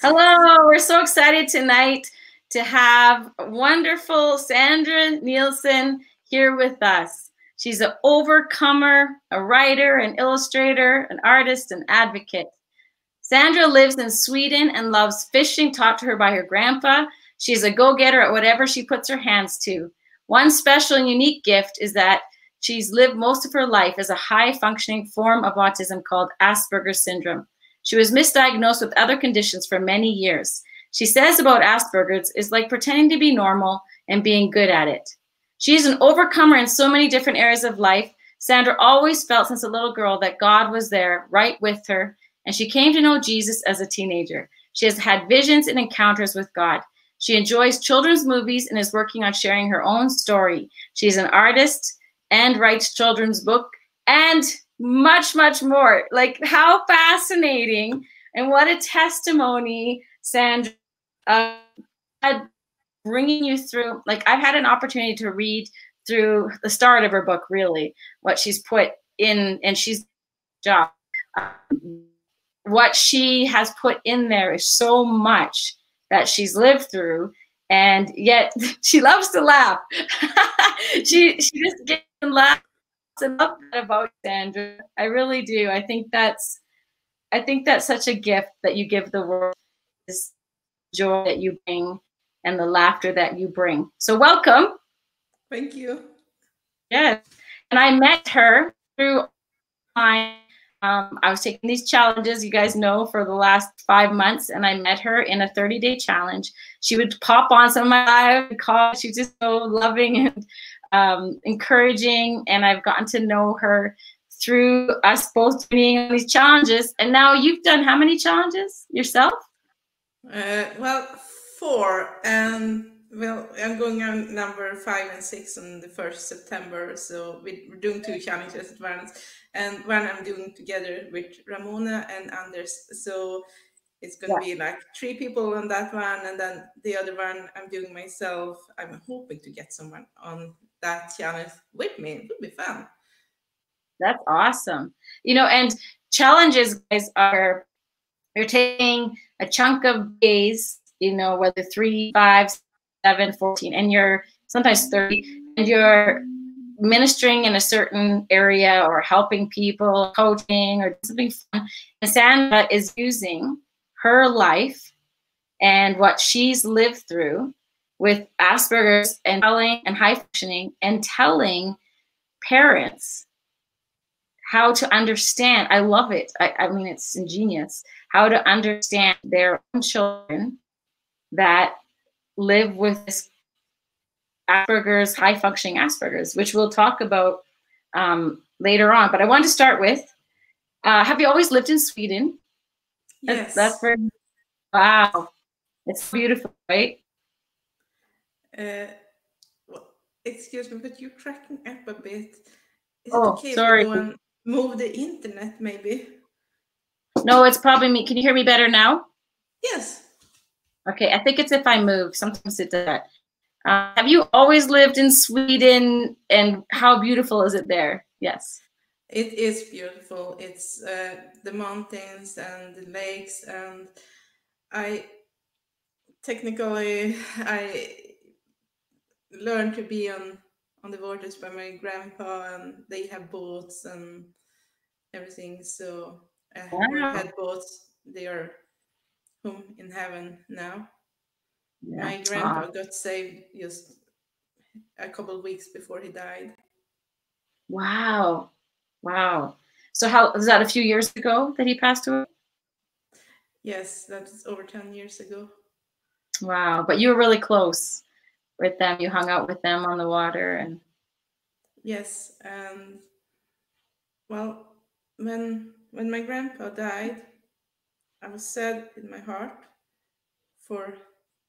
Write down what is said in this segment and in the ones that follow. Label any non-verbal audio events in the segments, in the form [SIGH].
Hello, we're so excited tonight to have wonderful Sandra Nilsson here with us. She's an overcomer, a writer, an illustrator, an artist, an advocate. Sandra lives in Sweden and loves fishing, taught to her by her grandpa. She's a go getter at whatever she puts her hands to. One special and unique gift is that she's lived most of her life as a high functioning form of autism called Asperger's syndrome. She was misdiagnosed with other conditions for many years. She says about Asperger's is like pretending to be normal and being good at it. She is an overcomer in so many different areas of life. Sandra always felt since a little girl that God was there right with her, and she came to know Jesus as a teenager. She has had visions and encounters with God. She enjoys children's movies and is working on sharing her own story. She's an artist and writes children's book and much, much more. Like how fascinating and what a testimony, Sandra, uh, bringing you through. Like I've had an opportunity to read through the start of her book, really, what she's put in, and she's job. Um, what she has put in there is so much that she's lived through and yet [LAUGHS] she loves to laugh [LAUGHS] she she just gets laugh I love that about Sandra. I really do. I think that's I think that's such a gift that you give the world this joy that you bring and the laughter that you bring. So welcome. Thank you. Yes. And I met her through my um, I was taking these challenges, you guys know, for the last five months, and I met her in a 30 day challenge. She would pop on some of my live calls. She was just so loving and um, encouraging, and I've gotten to know her through us both being on these challenges. And now you've done how many challenges yourself? Uh, well, four, and well, I'm going on number five and six on the first September. So we're doing two challenges at once, and one I'm doing together with Ramona and Anders. So it's going to be like three people on that one, and then the other one I'm doing myself. I'm hoping to get someone on that challenge with me. It would be fun. That's awesome. You know, and challenges guys are you're taking a chunk of days, you know, whether three, five, seven, 14, and you're sometimes 30, and you're ministering in a certain area or helping people, coaching or something fun. And Sandra is using her life and what she's lived through with Asperger's and telling and high functioning and telling parents how to understand. I love it. I, I mean, it's ingenious how to understand their own children that live with this Asperger's, high functioning Asperger's, which we'll talk about um, later on. But I want to start with uh, have you always lived in Sweden? Yes. That's, that's where, wow. It's beautiful, right? Uh, well, excuse me, but you're cracking up a bit. Is oh, it okay sorry. if move the internet maybe? No, it's probably me. Can you hear me better now? Yes. Okay, I think it's if I move. Sometimes it does that. Uh, have you always lived in Sweden and how beautiful is it there? Yes. It is beautiful. It's uh, the mountains and the lakes and I technically [LAUGHS] I learned to be on on the waters by my grandpa, and they have boats and everything. So uh, wow. had boats. They are home in heaven now. Yeah. My grandpa wow. got saved just a couple of weeks before he died. Wow, wow. So how was that a few years ago that he passed away? Yes, that's over ten years ago. Wow, but you were really close with them. You hung out with them on the water and yes, and well, when when my grandpa died, I was sad in my heart for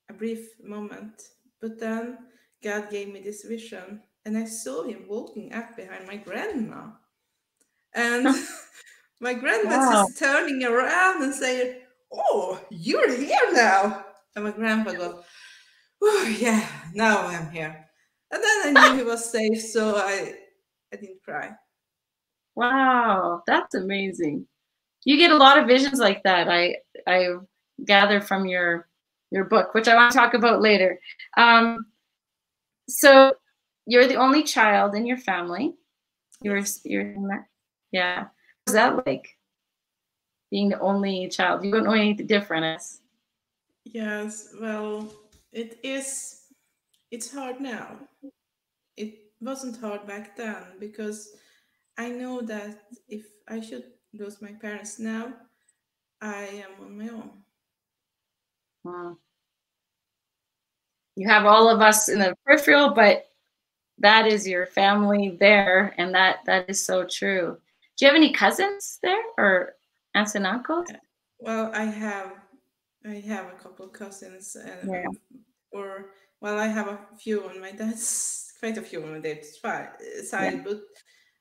a brief moment, but then God gave me this vision, and I saw him walking up behind my grandma, and [LAUGHS] my grandma wow. just turning around and saying, "Oh, you're here now," and my grandpa goes oh, yeah, now I'm here. And then I knew he was safe, so I I didn't cry. Wow, that's amazing. You get a lot of visions like that. I I gather from your your book, which I want to talk about later. Um, so you're the only child in your family. You're you're yeah. What was that like? Being the only child, you don't know any difference. Yes, well, it is. It's hard now. It wasn't hard back then because I know that if I should lose my parents now, I am on my own. Wow. You have all of us in the peripheral, but that is your family there, and that that is so true. Do you have any cousins there, or aunts and uncles? Well, I have, I have a couple of cousins, and yeah. or well, I have a few on my dad's, [LAUGHS] quite a few on my dad's side, yeah. but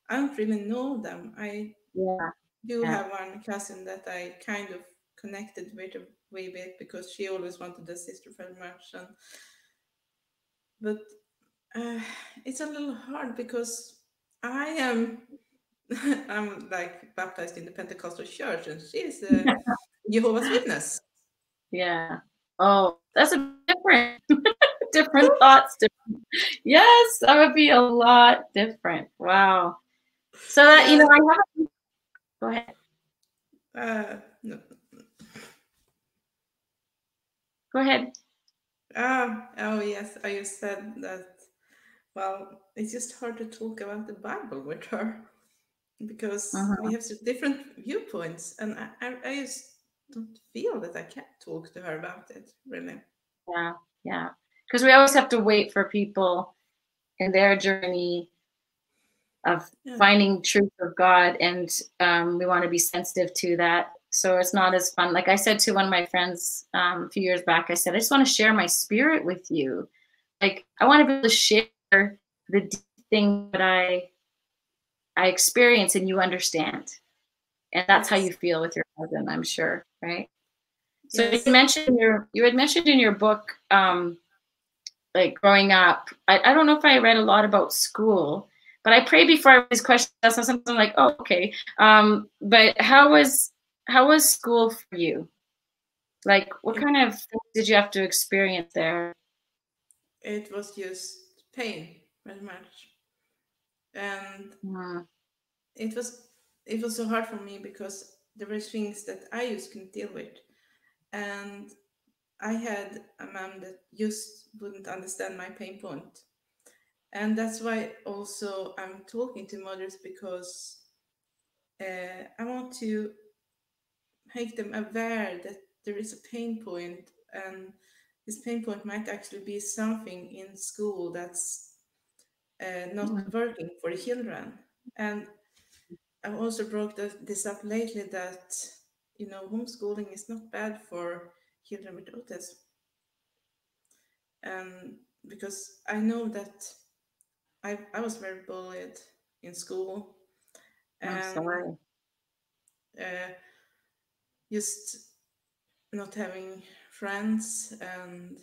I don't really know them. I yeah. do yeah. have one cousin that I kind of connected with a wee bit because she always wanted a sister very much, and but uh, it's a little hard because I am [LAUGHS] I'm like baptized in the Pentecostal church, and she's a [LAUGHS] Jehovah's Witness. Yeah. Oh, that's a different, different thoughts. Different. Yes, that would be a lot different. Wow. So that you know, I have. Go ahead. Uh, no. Go ahead. Ah, oh yes, I just said that. Well, it's just hard to talk about the Bible with her because uh-huh. we have different viewpoints, and I, I, I just don't feel that I can talk to her about it. Really. Yeah, yeah, because we always have to wait for people in their journey of yeah. finding truth of God, and um, we want to be sensitive to that so it's not as fun. Like I said to one of my friends um, a few years back, I said, I just want to share my spirit with you. Like I want to be able to share the thing that I I experience and you understand. And that's how you feel with your husband, I'm sure, right? So yes. you mentioned your you had mentioned in your book, um, like growing up. I, I don't know if I read a lot about school, but I pray before I these questions. So something like, oh, okay. Um, but how was how was school for you? Like, what kind of did you have to experience there? It was just pain, very much, and mm. it was it was so hard for me because there were things that I just couldn't deal with, and I had a mom that just wouldn't understand my pain point, and that's why also I'm talking to mothers because uh, I want to make them aware that there is a pain point and this pain point might actually be something in school that's uh, not mm. working for the children and i've also brought this up lately that you know homeschooling is not bad for children with autism and because i know that i, I was very bullied in school and, I'm sorry. Uh, just not having friends and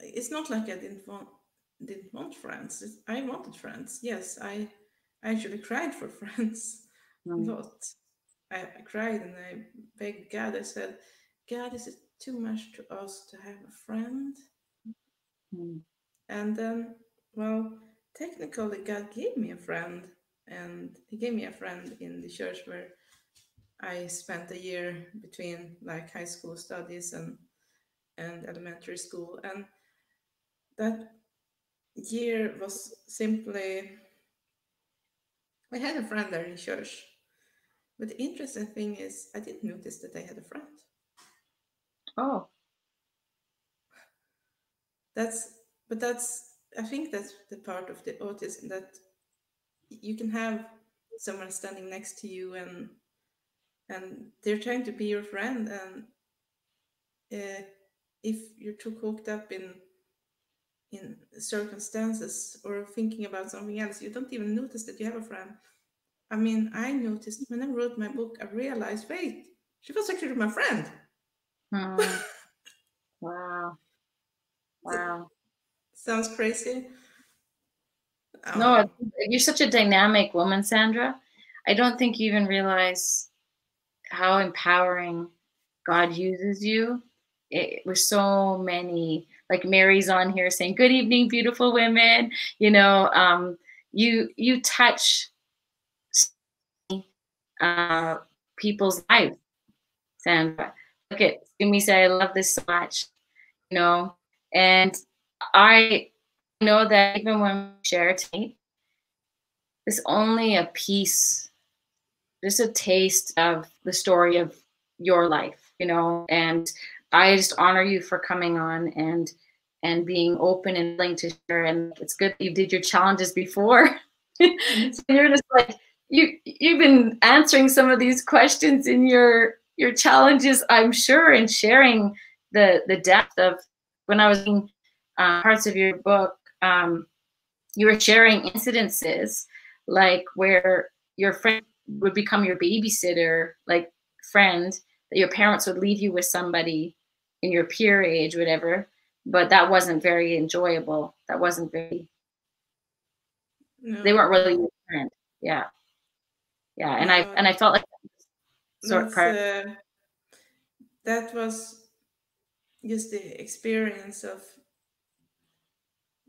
it's not like I didn't want didn't want friends. I wanted friends. Yes, I I actually cried for [LAUGHS] friends mm. a lot. I, I cried and I begged God. I said, God, is it too much to ask to have a friend? Mm. And then, well, technically, God gave me a friend, and He gave me a friend in the church where I spent a year between like high school studies and and elementary school, and that year was simply. We had a friend there in church, but the interesting thing is I didn't notice that I had a friend. Oh, that's but that's I think that's the part of the autism that you can have someone standing next to you and and they're trying to be your friend and uh, if you're too hooked up in in circumstances or thinking about something else you don't even notice that you have a friend i mean i noticed when i wrote my book i realized wait she was actually my friend hmm. wow wow sounds crazy no you're such a dynamic woman sandra i don't think you even realize how empowering God uses you. It was so many, like Mary's on here saying, "Good evening, beautiful women." You know, um, you you touch uh, people's lives. Sandra, look at me say, "I love this so much," you know, and I know that even when we share tonight, it's only a piece, just a taste of the story of your life, you know, and I just honor you for coming on and and being open and willing to share. And it's good you did your challenges before. [LAUGHS] so you're just like you you've been answering some of these questions in your your challenges, I'm sure, and sharing the the depth of when I was in uh, parts of your book, um, you were sharing incidences like where your friend would become your babysitter, like friend, that your parents would leave you with somebody in your peer age, whatever. But that wasn't very enjoyable. That wasn't very. No. They weren't really your friend. Yeah, yeah, and. I and I felt like sort part. Uh, that was just the experience of.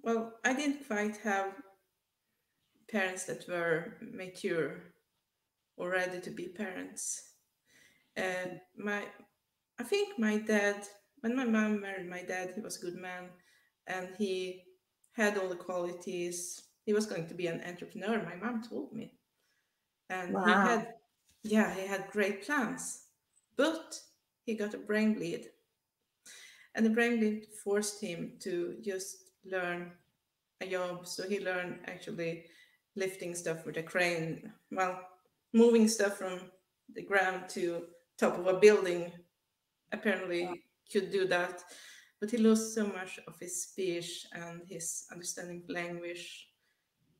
Well, I didn't quite have parents that were mature or ready to be parents. And my, I think my dad, when my mom married my dad, he was a good man and he had all the qualities. He was going to be an entrepreneur, my mom told me. And wow. he had, yeah, he had great plans, but he got a brain bleed. And the brain bleed forced him to just learn a job. So he learned actually lifting stuff with a crane. Well, moving stuff from the ground to top of a building apparently could do that. But he lost so much of his speech and his understanding of language.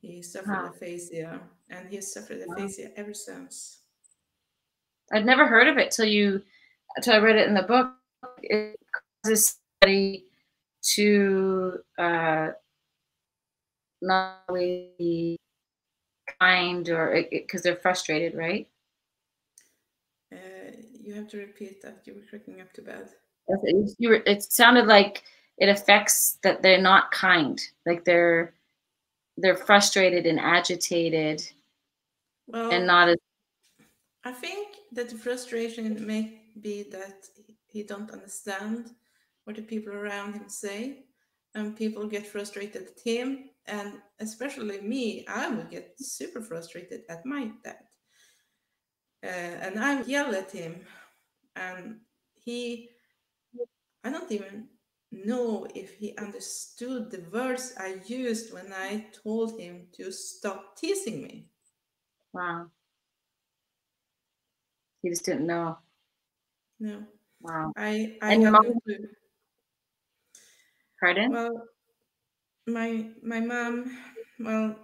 He suffered wow. aphasia, and he has suffered aphasia ever since. I'd never heard of it till you, till I read it in the book. It causes somebody to uh, not only kind or because they're frustrated, right? Uh, you have to repeat that. You were cracking up to bed. You were, it sounded like it affects that they're not kind, like they're they're frustrated and agitated, well, and not as. I think that the frustration may be that he don't understand what the people around him say, and people get frustrated at him, and especially me, I would get super frustrated at my dad. Uh, and I yell at him, and he, I don't even know if he understood the words I used when I told him to stop teasing me. Wow. He just didn't know. No. Wow. I I and mom, to, Pardon? Well, my my mom, well,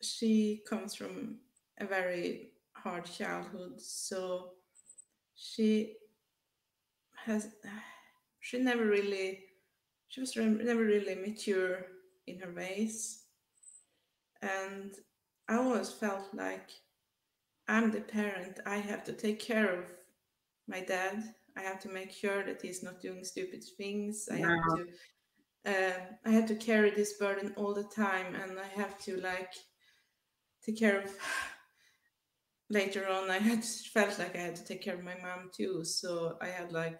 she comes from a very hard childhood, so she has she never really she was never really mature in her ways. And i always felt like i'm the parent i have to take care of my dad. I have to make sure that he's not doing stupid things. I have to uh, I had to carry this burden all the time, and I have to like take care of. [SIGHS] Later on, I had felt like I had to take care of my mom too, so I had like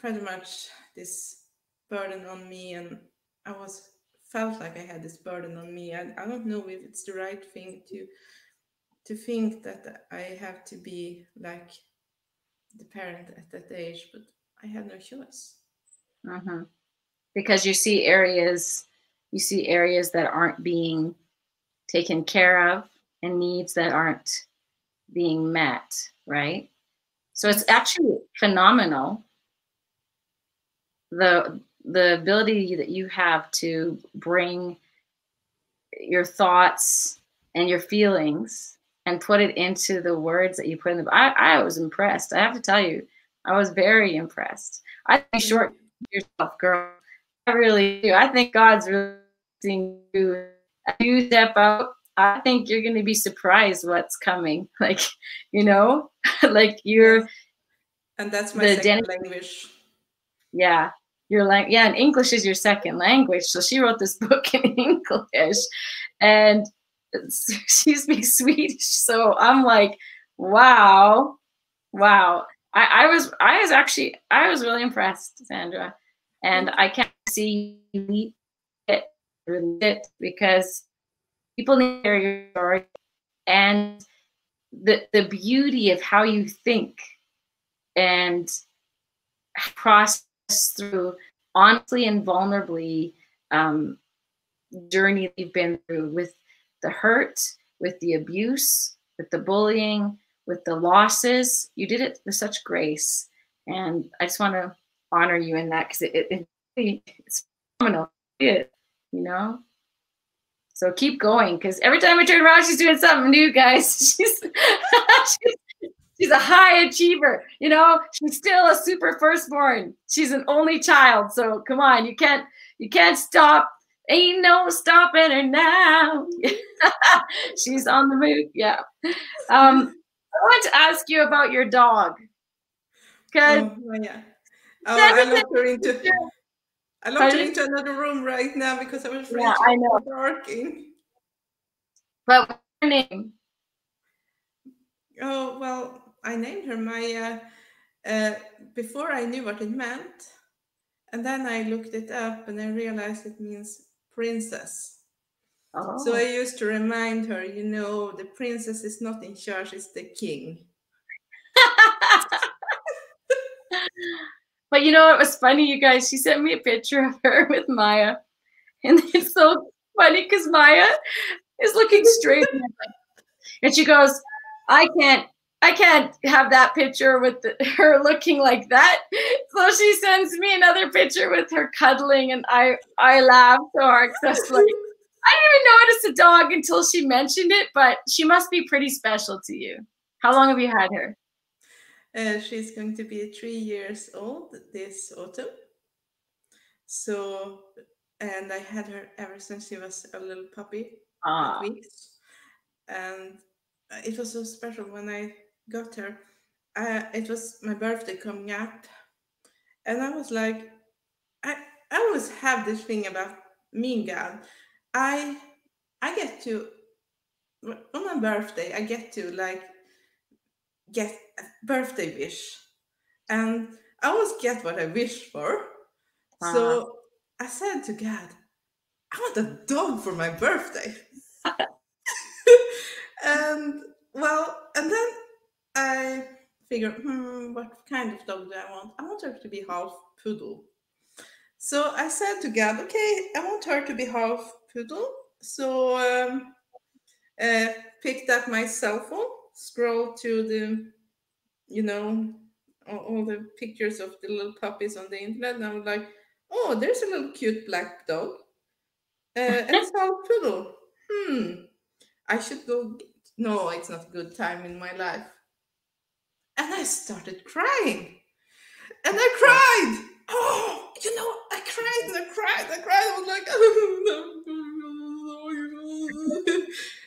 pretty much this burden on me, and I was felt like I had this burden on me. I, I don't know if it's the right thing to to think that I have to be like the parent at that age, but I had no choice. Mm-hmm. Because you see areas, you see areas that aren't being taken care of and needs that aren't being met, right? So it's actually phenomenal the the ability that you have to bring your thoughts and your feelings and put it into the words that you put in the I, I was impressed. I have to tell you, I was very impressed. I think mm-hmm. short yourself, girl. I really do. I think God's really seeing you. You step out. I think you're going to be surprised what's coming. [LAUGHS] Like, you know, [LAUGHS] like you're And that's my second language. Yeah. Your lang- yeah, and English is your second language. So she wrote this [LAUGHS] book in English and [LAUGHS] she speaks Swedish. So I'm like, wow, wow. I, I was I was actually I was really impressed, Sandra. And I can't see it it because people need to hear your story and the the beauty of how you think and process through honestly and vulnerably um, journey you've been through with the hurt, with the abuse, with the bullying, with the losses. You did it with such grace, and I just want to honor you in that because it, it, it, it's phenomenal. It, you know. So keep going because every time I turn around, she's doing something new, guys. [LAUGHS] She's, [LAUGHS] she's she's a high achiever. You know, she's still a super firstborn. She's an only child. So come on, you can't you can't stop. Ain't no stopping her now. [LAUGHS] she's on the move. Yeah. Um, I want to ask you about your dog. Because oh, yeah. Oh, I locked her into I locked her into another room right now because I was afraid yeah, I know. barking. But what's her name? Oh well, I named her Maya uh, before I knew what it meant. And then I looked it up and I realized it means princess. Oh. So I oh. used to remind her, you know, the princess is not in charge, it's the king. [LAUGHS] but you know what was funny, you guys? She sent me a picture of her [LAUGHS] with Maya. And it's so funny because Maya is looking straight and she goes, I can't I can't have that picture with the, [LAUGHS] her looking like that. So she sends me another picture with her cuddling, and I I laugh so hard because like I didn't even notice a dog until she mentioned it. But she must be pretty special to you. How long have you had her? Uh, she's going to be three years old this autumn. So, and I had her ever since she was a little puppy, ah. weeks, and it was so special when I got her, uh, it was my birthday coming up, and I was like, I I always have this thing about me and God. I I get to on my birthday I get to like get a birthday wish, and I always get what I wish for. Uh-huh. So I said to God, I want a dog for my birthday. [LAUGHS] [LAUGHS] and well, and then I figured, hmm, what kind of dog do I want? I want her to be half poodle. So I said to Gab, okay, I want her to be half poodle. So um, uh, picked up my cell phone, scrolled to the, you know, all, all the pictures of the little puppies on the internet, and I was like, oh, there's a little cute black dog. Uh, and it's half poodle. Hmm, I should go. No, it's not a good time in my life. And I started crying. And I cried. Oh, you know, I cried and I cried and I cried. I was like, [LAUGHS]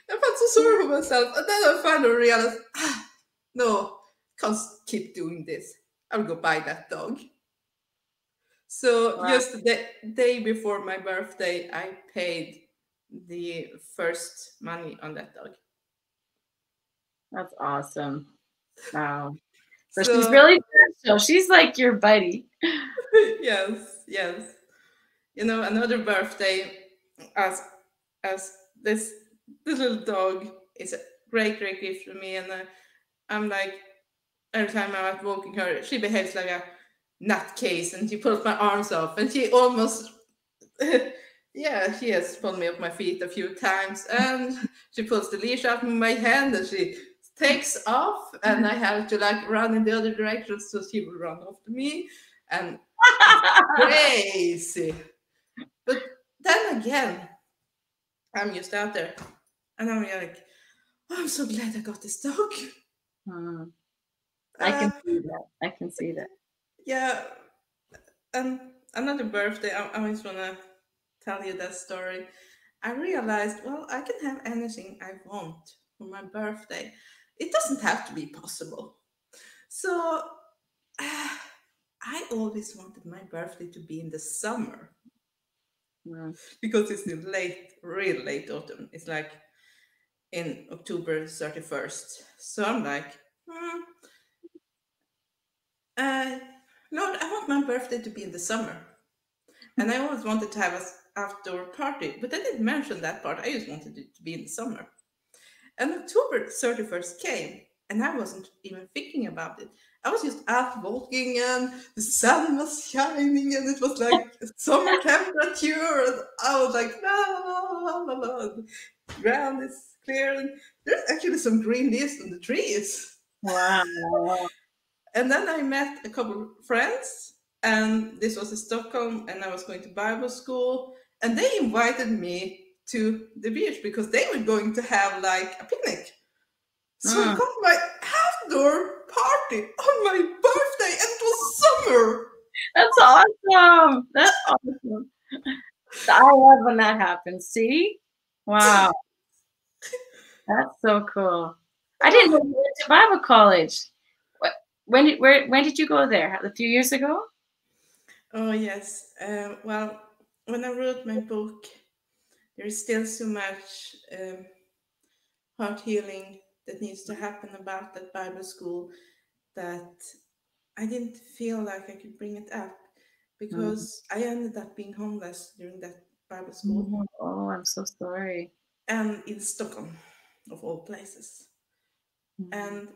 I felt so sorry for myself. And then I finally realized, ah, no, can't keep doing this. I'll go buy that dog. So wow. just the day, day before my birthday, I paid the first money on that dog. That's awesome. Wow. So, so she's really special. She's like your buddy. [LAUGHS] yes, yes. You know, another birthday as as this this little dog is a great, great gift for me. And uh, I'm like, every time I'm out walking her, she behaves like a nutcase and she pulls my arms off and she almost [LAUGHS] yeah, she has pulled me off my feet a few times and she pulls the leash off my hand and she takes off and I have to like run in the other direction so she will run after me and [LAUGHS] crazy. But then again, I'm just out there and I'm like, oh, I'm so glad I got this dog. Hmm. I can uh, see that. I can see that. Yeah. And another birthday, I, I just want to tell you that story. I realized, well, I can have anything I want for my birthday it doesn't have to be possible. So uh, I always wanted my birthday to be in the summer Mm. because it's in late, really late autumn. It's like in October 31st. So I'm like, hmm, uh, Lord, I want my birthday to be in the summer. And I always wanted to have an outdoor party, but I didn't mention that part. I just wanted it to be in the summer. And October 31st came, and I wasn't even thinking about it. I was just out walking, and the sun was shining, and it was like [LAUGHS] summer temperature. And I was like, la la la la la. The ground is clear, and there's actually some green leaves on the trees. Wow. And then I met a couple of friends, and this was in Stockholm, and I was going to Bible school, and they invited me to the beach because they were going to have like a picnic. So I Mm. got my outdoor party on my birthday, and it was summer. That's awesome. That's awesome. I love when that happens. See? Wow. That's so cool. I didn't know you went to Bible college. What, when did where when did you go there? A few years ago? Oh yes. Um, well, when I wrote my book, there is still so much um, heart healing that needs to happen about that Bible school that I didn't feel like I could bring it up because I ended up being homeless during that Bible school Oh, I'm so sorry. and in Stockholm, of all places. Mm-hmm. And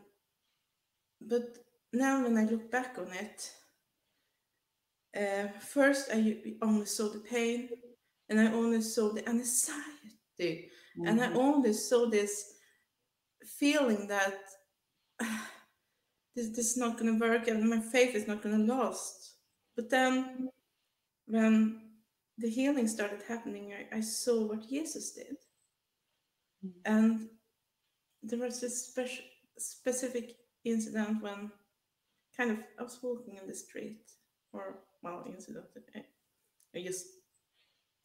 but now when I look back on it, uh, first I only saw the pain, and I only saw the anxiety, and I Mhm. only saw this feeling that [SIGHS] this this is not going to work, and my faith is not going to last. But then, when the healing started happening, I, I saw what Jesus did, Mhm. and there was this special specific incident when kind of I was walking in the street, or well, incident. I, I just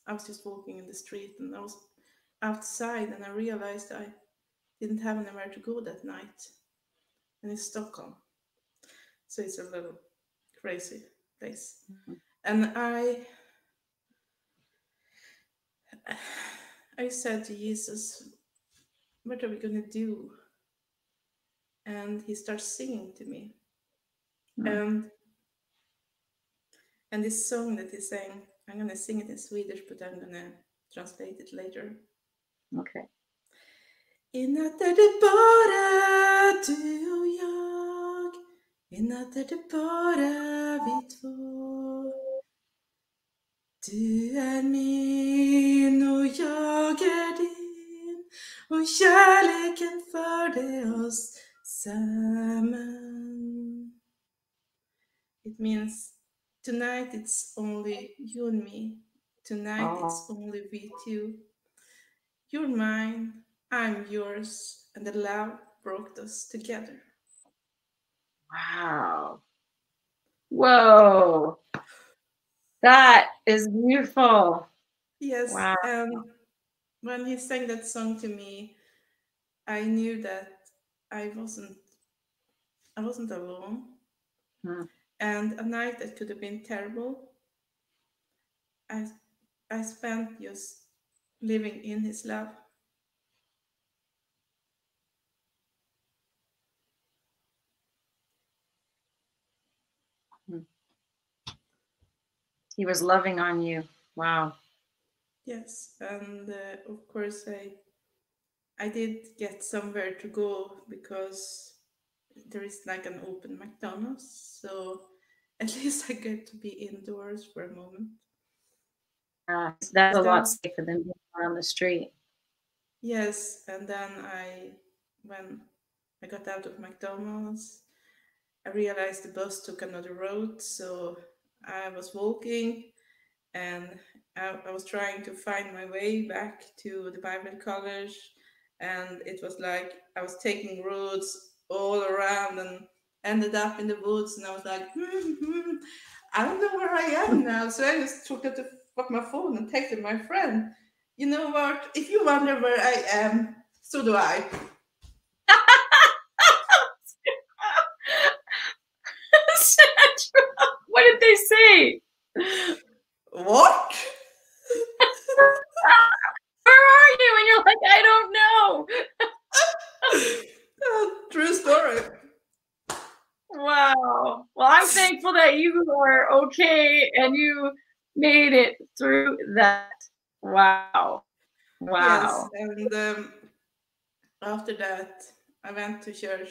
I was just walking in the street, and I was outside, and I realized I didn't have anywhere to go that night, and it's Stockholm, so it's a little crazy place, Mhm. and I. I said to Jesus, What are we going to do? And he starts singing to me. Mm. And and this song that he sang, I'm going to sing it in Swedish, but I'm going to translate it later. Okay. I natt är det bara du och jag I natt är det bara vi två Du är min och jag är din och kärleken förde oss samman It means tonight it's only you and me Tonight it's only we two You're mine, I'm yours, and the love brought us together. Wow. Whoa. That is beautiful. Yes, Wow. and when he sang that song to me, I knew that I wasn't I wasn't alone. Hmm. And a night that could have been terrible, I I spent just living in his love. He was loving on you. Wow. Yes, and uh, of course I I did get somewhere to go because there is like an open McDonald's, so [LAUGHS] at least I get to be indoors for a moment. Uh, that's a lot safer than being on the street. Yes, and then I when I got out of McDonald's, I realized the bus took another road, so I was walking and I, I was trying to find my way back to the Bible college and it was like I was taking roads all around and ended up in the woods and I was like, hmm, hmm, I don't know where I am now. So I just took out my phone and texted my friend. You know what? If you wonder where I am, so do I. that you are okay and you made it through that. Wow. Wow. Yes, and um, after that, I went to church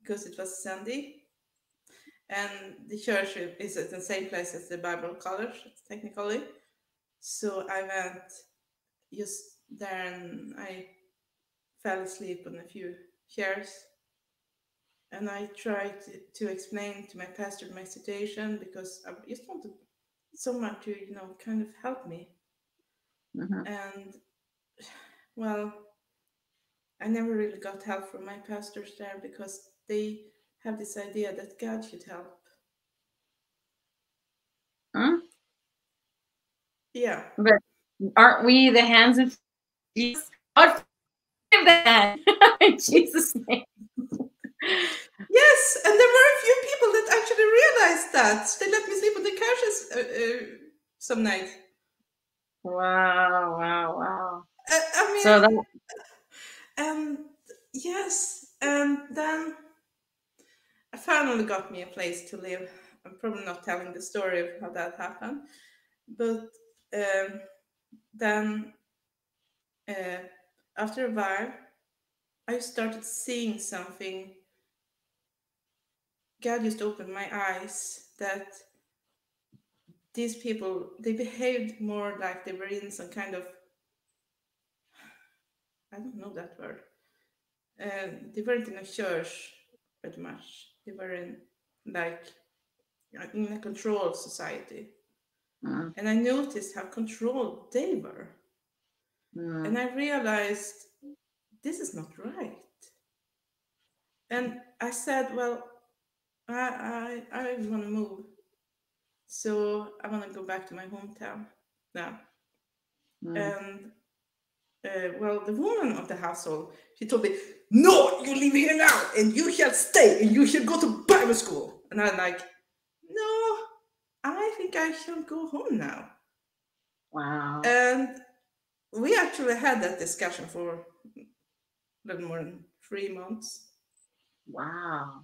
because it was Sunday, and the church is at the same place as the Bible college, technically. So I went just there, and I fell asleep on a few chairs. And I tried to, to explain to my pastor my situation because I just wanted someone to, you know, kind of help me. Mhm. And well, I never really got help from my pastors there because they have this idea that God should help. Hmm? Yeah. But aren't we the hands of Jesus? God that [LAUGHS] in Jesus' name. [LAUGHS] Yes, and there were a few people that actually realized that. They let me sleep on the couches uh, uh, some night. Wow, wow, wow. Uh, I mean, So that and yes, and then I finally got me a place to live. I'm probably not telling the story of how that happened, but um, then uh, after a while, I started seeing something. God just opened my eyes that these people they behaved more like they were in some kind of I don't know that word. Uh, they weren't in a church pretty much. They were in like uh, in a controlled society. Mm, And I noticed how controlled they were. mm, And I realized this is not right. And I said, well, I I, I want to move. So I want to go back to my hometown now. mm. And uh, well, the woman of the household, she told me, "No, you live here now, and you shall stay, and you shall go to Bible school." And I'm like, "No, I think I shall go home now." Wow. And we actually had that discussion for a little more than three months. Wow.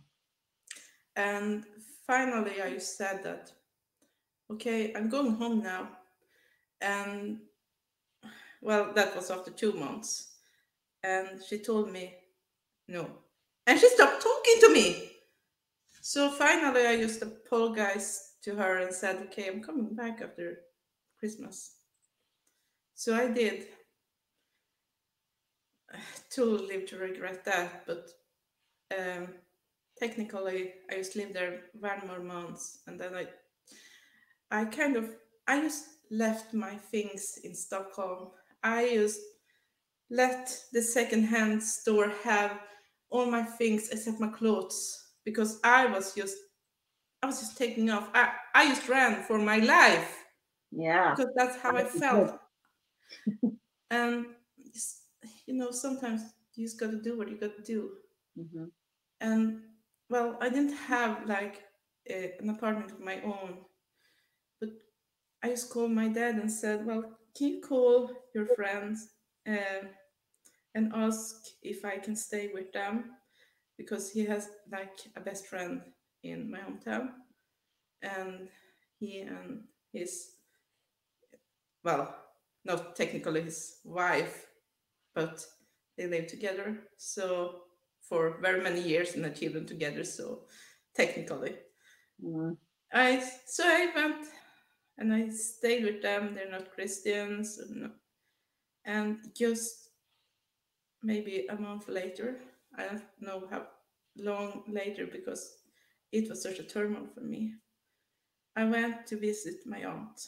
And finally, I said that, okay, I'm going home now. And well, that was after two months. And she told me no. And she stopped talking to me. So finally, I just apologized to her and said, okay, I'm coming back after Christmas. So I did. [SIGHS] Totally live to regret that, but um, technically I just lived there one more month and then I I kind of I just left my things in Stockholm. I just let the secondhand store have all my things except my clothes because I was just I was just taking off. I, I just ran for my life Yeah. because that's how I felt. [LAUGHS] and you know, sometimes you just got to do what you got to do Mhm. and well i didn't have like a, an apartment of my own but i just called my dad and said well can you call your friends uh, and ask if i can stay with them? Because he has like a best friend in my hometown and he and his well not technically his wife but they live together so for very many years and had children together so technically Mm. i so i went and i stayed with them they're not christians and, and just maybe a month later i don't know how long later because it was such a turmoil for me i went to visit my aunt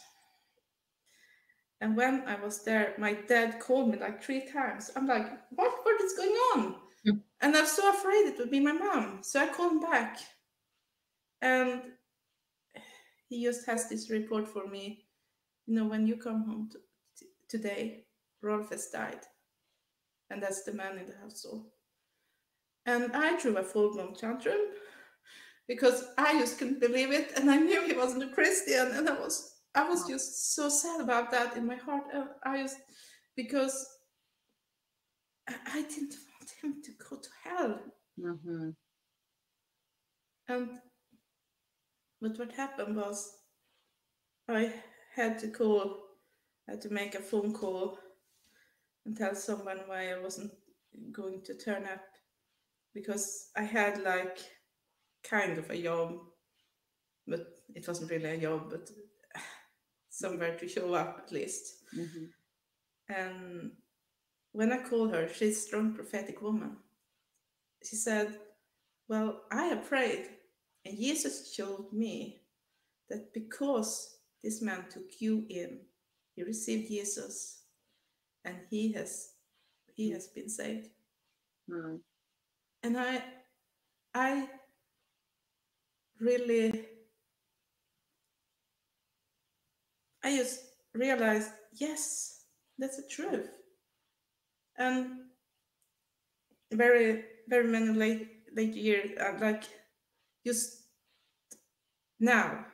and when i was there my dad called me like three times i'm like what what is going on. And i was so afraid it would be my mom so i called him back. And he just has this report for me you know when you come home to, t- today rolf has died. And that's the man in the household and i threw a full-blown tantrum because I just couldn't believe it, and I knew he wasn't a Christian, and I was I was just so sad about that in my heart. I just because I didn't want him to go to hell. Mm-hmm. And but what happened was I had to call, I had to make a phone call and tell someone why I wasn't going to turn up because I had like kind of a job, but it wasn't really a job, but [SIGHS] somewhere to show up at least. Mm-hmm. And when I called her, she's a strong prophetic woman. She said, Well, I have prayed, and Jesus showed me that because this man took you in, he received Jesus, and he has he has been saved. Mm. And I I really I just realized, yes, that's the truth. And very, very many late late years, uh, like just now,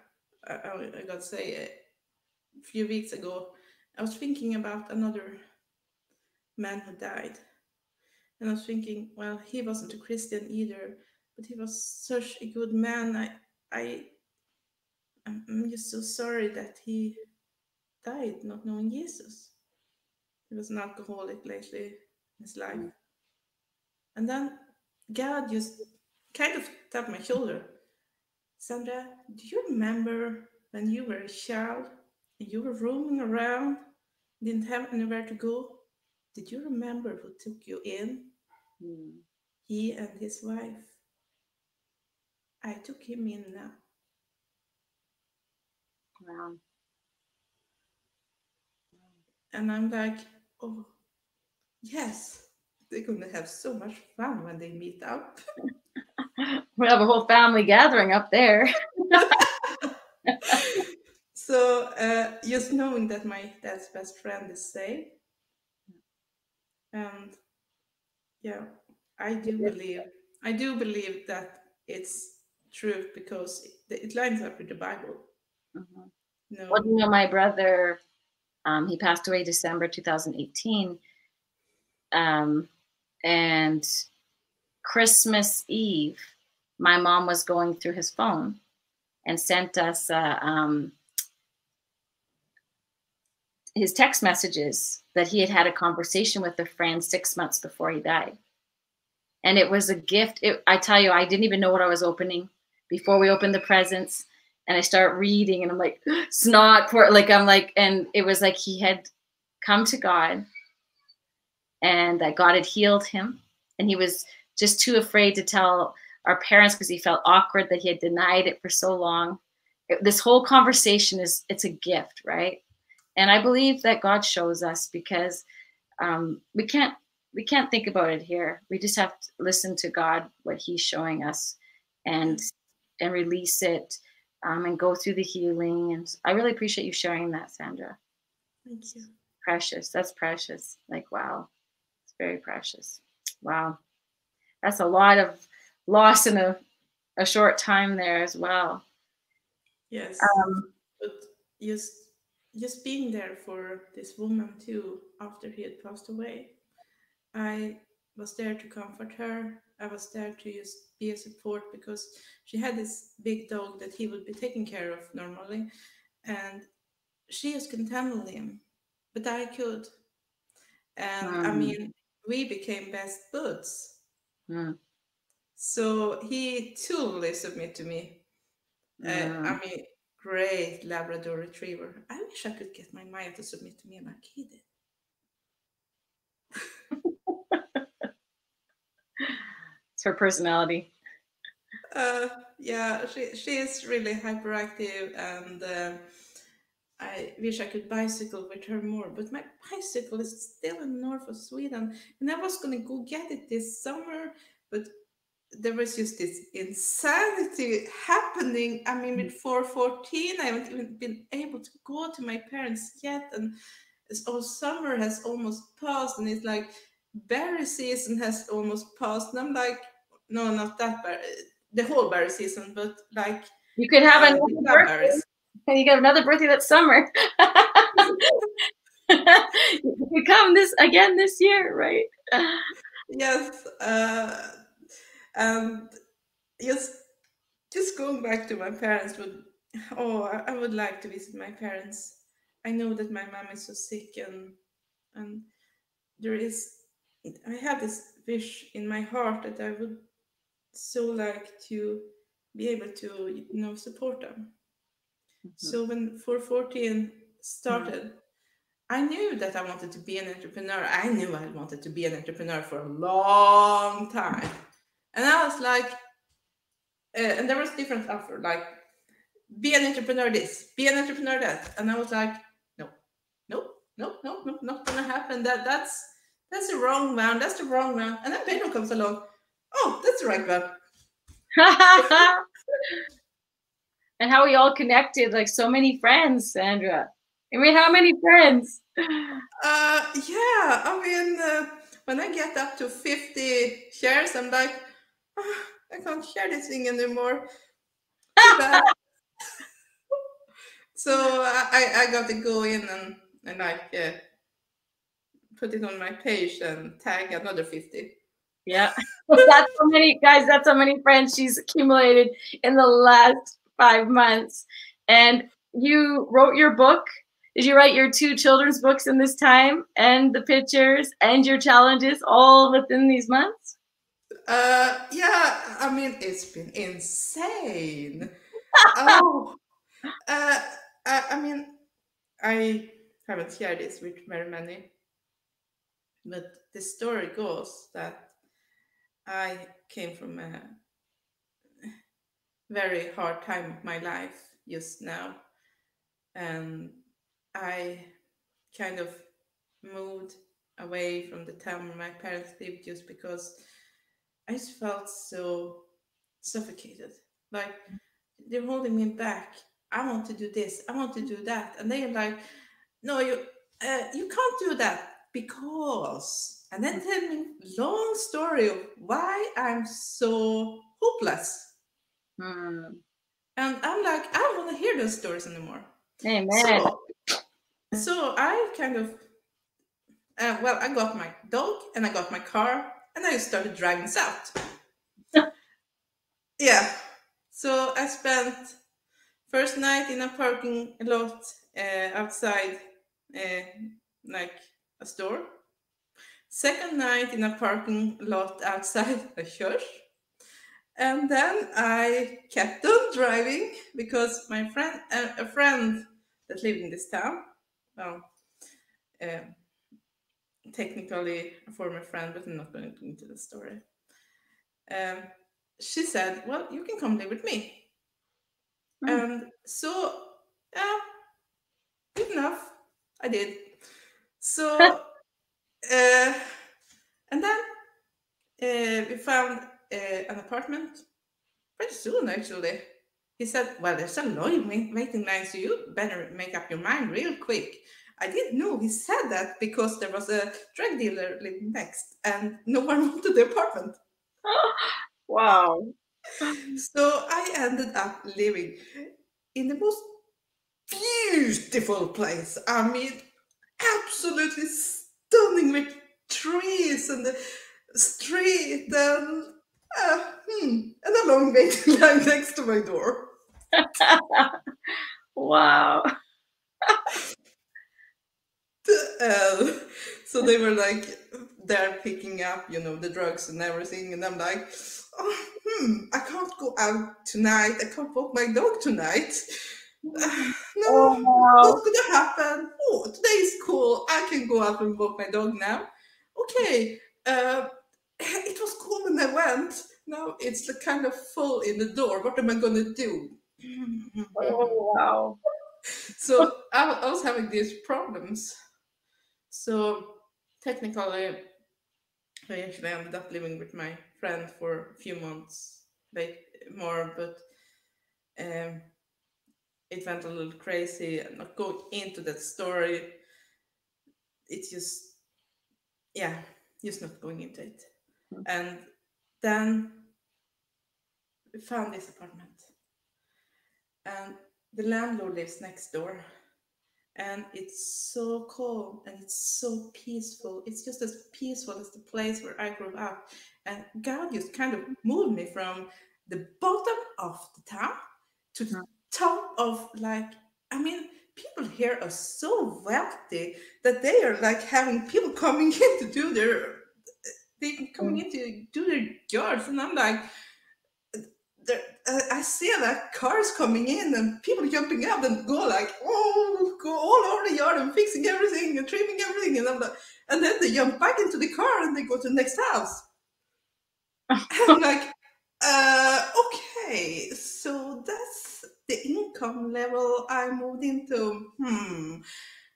I, I got to say, a few weeks ago, I was thinking about another man who died. And I was thinking, well, he wasn't a Christian either, but he was such a good man. I, I, I'm just so sorry that he died not knowing Jesus. He was an alcoholic lately in his life. Mm. And then God just kind of tapped my shoulder. Sandra, do you remember when you were a child and you were roaming around, didn't have anywhere to go? Did you remember who took you in? Mm. He and his wife. I took him in now. Wow. And I'm like, oh, yes, they're going to have so much fun when they meet up. [LAUGHS] we have a whole family gathering up there. [LAUGHS] so uh, just knowing that my dad's best friend is safe, and yeah, I do believe I do believe that it's true because it, it lines up with the Bible. Mm-hmm. No. Well, you know, my brother um, he passed away December 2018. Um, and Christmas Eve, my mom was going through his phone and sent us uh, um, his text messages that he had had a conversation with a friend six months before he died. And it was a gift. It, I tell you, I didn't even know what I was opening before we opened the presents and I start reading and I'm like [GASPS] snot for like I'm like and it was like he had come to God and that God had healed him and he was just too afraid to tell our parents because he felt awkward that he had denied it for so long. It, this whole conversation is it's a gift, right? And I believe that God shows us because um, we can't we can't think about it here. We just have to listen to God what He's showing us and and release it um, and go through the healing. And I really appreciate you sharing that, Sandra. Thank you. Precious. That's precious. Like, wow. It's very precious. Wow. That's a lot of loss in a, a short time there as well. Yes. Um, but just just being there for this woman too after he had passed away. I was there to comfort her. I was there to just be a support because she had this big dog that he would be taking care of normally. And she just couldn't handle him, but I could. And mm. I hmm. mean, we became best buds. Mm. So he totally submitted to me. Mm. Uh, I hmm. mean, great Labrador Retriever. I wish I could get my Maya to submit to me like he did. Her personality? Uh, yeah, she she is really hyperactive, and uh, I wish I could bicycle with her more. But my bicycle is still in north of Sweden, and I was gonna go get it this summer, but there was just this insanity happening. I mean, with 414, I haven't even been able to go to my parents yet, and all summer has almost passed, and it's like berry season has almost passed, and I'm like no, not that bad. the whole berry season, but like you can have uh, another birthday. [LAUGHS] You get another birthday that summer. [LAUGHS] you come this again this year, right? Yes, uh, and just just going back to my parents would oh I, I would like to visit my parents. I know that my mom is so sick and and there is I have this wish in my heart that I would so like to be able to you know support them. So when 414 started, I knew that I wanted to be an entrepreneur. I knew I wanted to be an entrepreneur for a long time. And I was like, uh, and there was different offer, like be an entrepreneur this, be an entrepreneur that. And I was like, no, no, no, no, no, not gonna happen. That that's that's the wrong one. That's the wrong one. And then Pedro comes along. Oh, that's the right one. [LAUGHS] and how we all connected, like so many friends, Sandra. I mean, how many friends? Uh, yeah, I mean, uh, when I get up to 50 shares, I'm like, "Ah, I can't share this thing anymore. [LAUGHS] So I, I got to go in and, and like uh, put it on my page and tag another 50. Yeah. [LAUGHS] that's how many guys, that's how many friends she's accumulated in the last five months. And you wrote your book. Did you write your two children's books in this time and the pictures and your challenges all within these months? Uh, yeah, I mean, it's been insane. [LAUGHS] oh, uh, I, I mean, I haven't shared this with very many, but the story goes that I came from a very hard time of my life just now, and I kind of moved away from the town where my parents lived just because I just felt so suffocated. Like they're holding me back. I want to do this. I want to do that, and they're like, "No, you, uh, you can't do that because." And then tell me long story of why I'm so hopeless. Hmm. And I'm like, I don't want to hear those stories anymore. Amen. So, so I kind of, uh, well, I got my dog and I got my car and I started driving south. [LAUGHS] yeah. So I spent first night in a parking lot uh, outside, uh, like a store. Second night in a parking lot outside a church. And then I kept on driving because my friend, uh, a friend that lived in this town, well, uh, technically a former friend, but I'm not going to go into the story. Um, she said, "Well, you can come live with me." Mm. And so, yeah, good enough. I did. So, [LAUGHS] uh, and then uh, we found uh, an apartment pretty soon, actually. He said, Well, there's a long wait- waiting line, so you better make up your mind real quick. I didn't know he said that because there was a drug dealer living next and no one [LAUGHS] wanted the apartment. [LAUGHS] wow. So I ended up living in the most beautiful place. I mean, absolutely stunning with trees and the street and uh, hmm, and a long waiting [LAUGHS] line next to my door. [LAUGHS] wow. [LAUGHS] Uh, so they were like they're picking up you know the drugs and everything and i'm like oh, hmm i can't go out tonight i can't walk my dog tonight Uh, [SIGHS] no Oh, gonna happen oh today is cool. I can go out and walk my dog now. Okay uh, [LAUGHS] it was cool when i went. Now it's the kind of full in the door. What am i gonna do? Oh, wow. [LAUGHS] so I, I was having these problems. So technically, I actually ended up living with my friend for a few months, like more, but it went a little crazy. I'm not going into that story. It's just, yeah, just not going into it. Mm. And then we found this apartment. And the landlord lives next door. And it's so calm and it's so peaceful. It's just as peaceful as the place where I grew up. And God just kind of moved me from the bottom of the town to the top of like, I mean, people here are so wealthy that they are like having people coming [LAUGHS] in to do their they coming in to do their yards and i'm like I see like cars coming in and people jumping up and go like, oh, go all over the yard and fixing everything and trimming everything, and I'm like, and then they jump back into the car and they go to the next house. [LAUGHS] I'm like, uh, okay, so that's the income level I moved into. Hmm,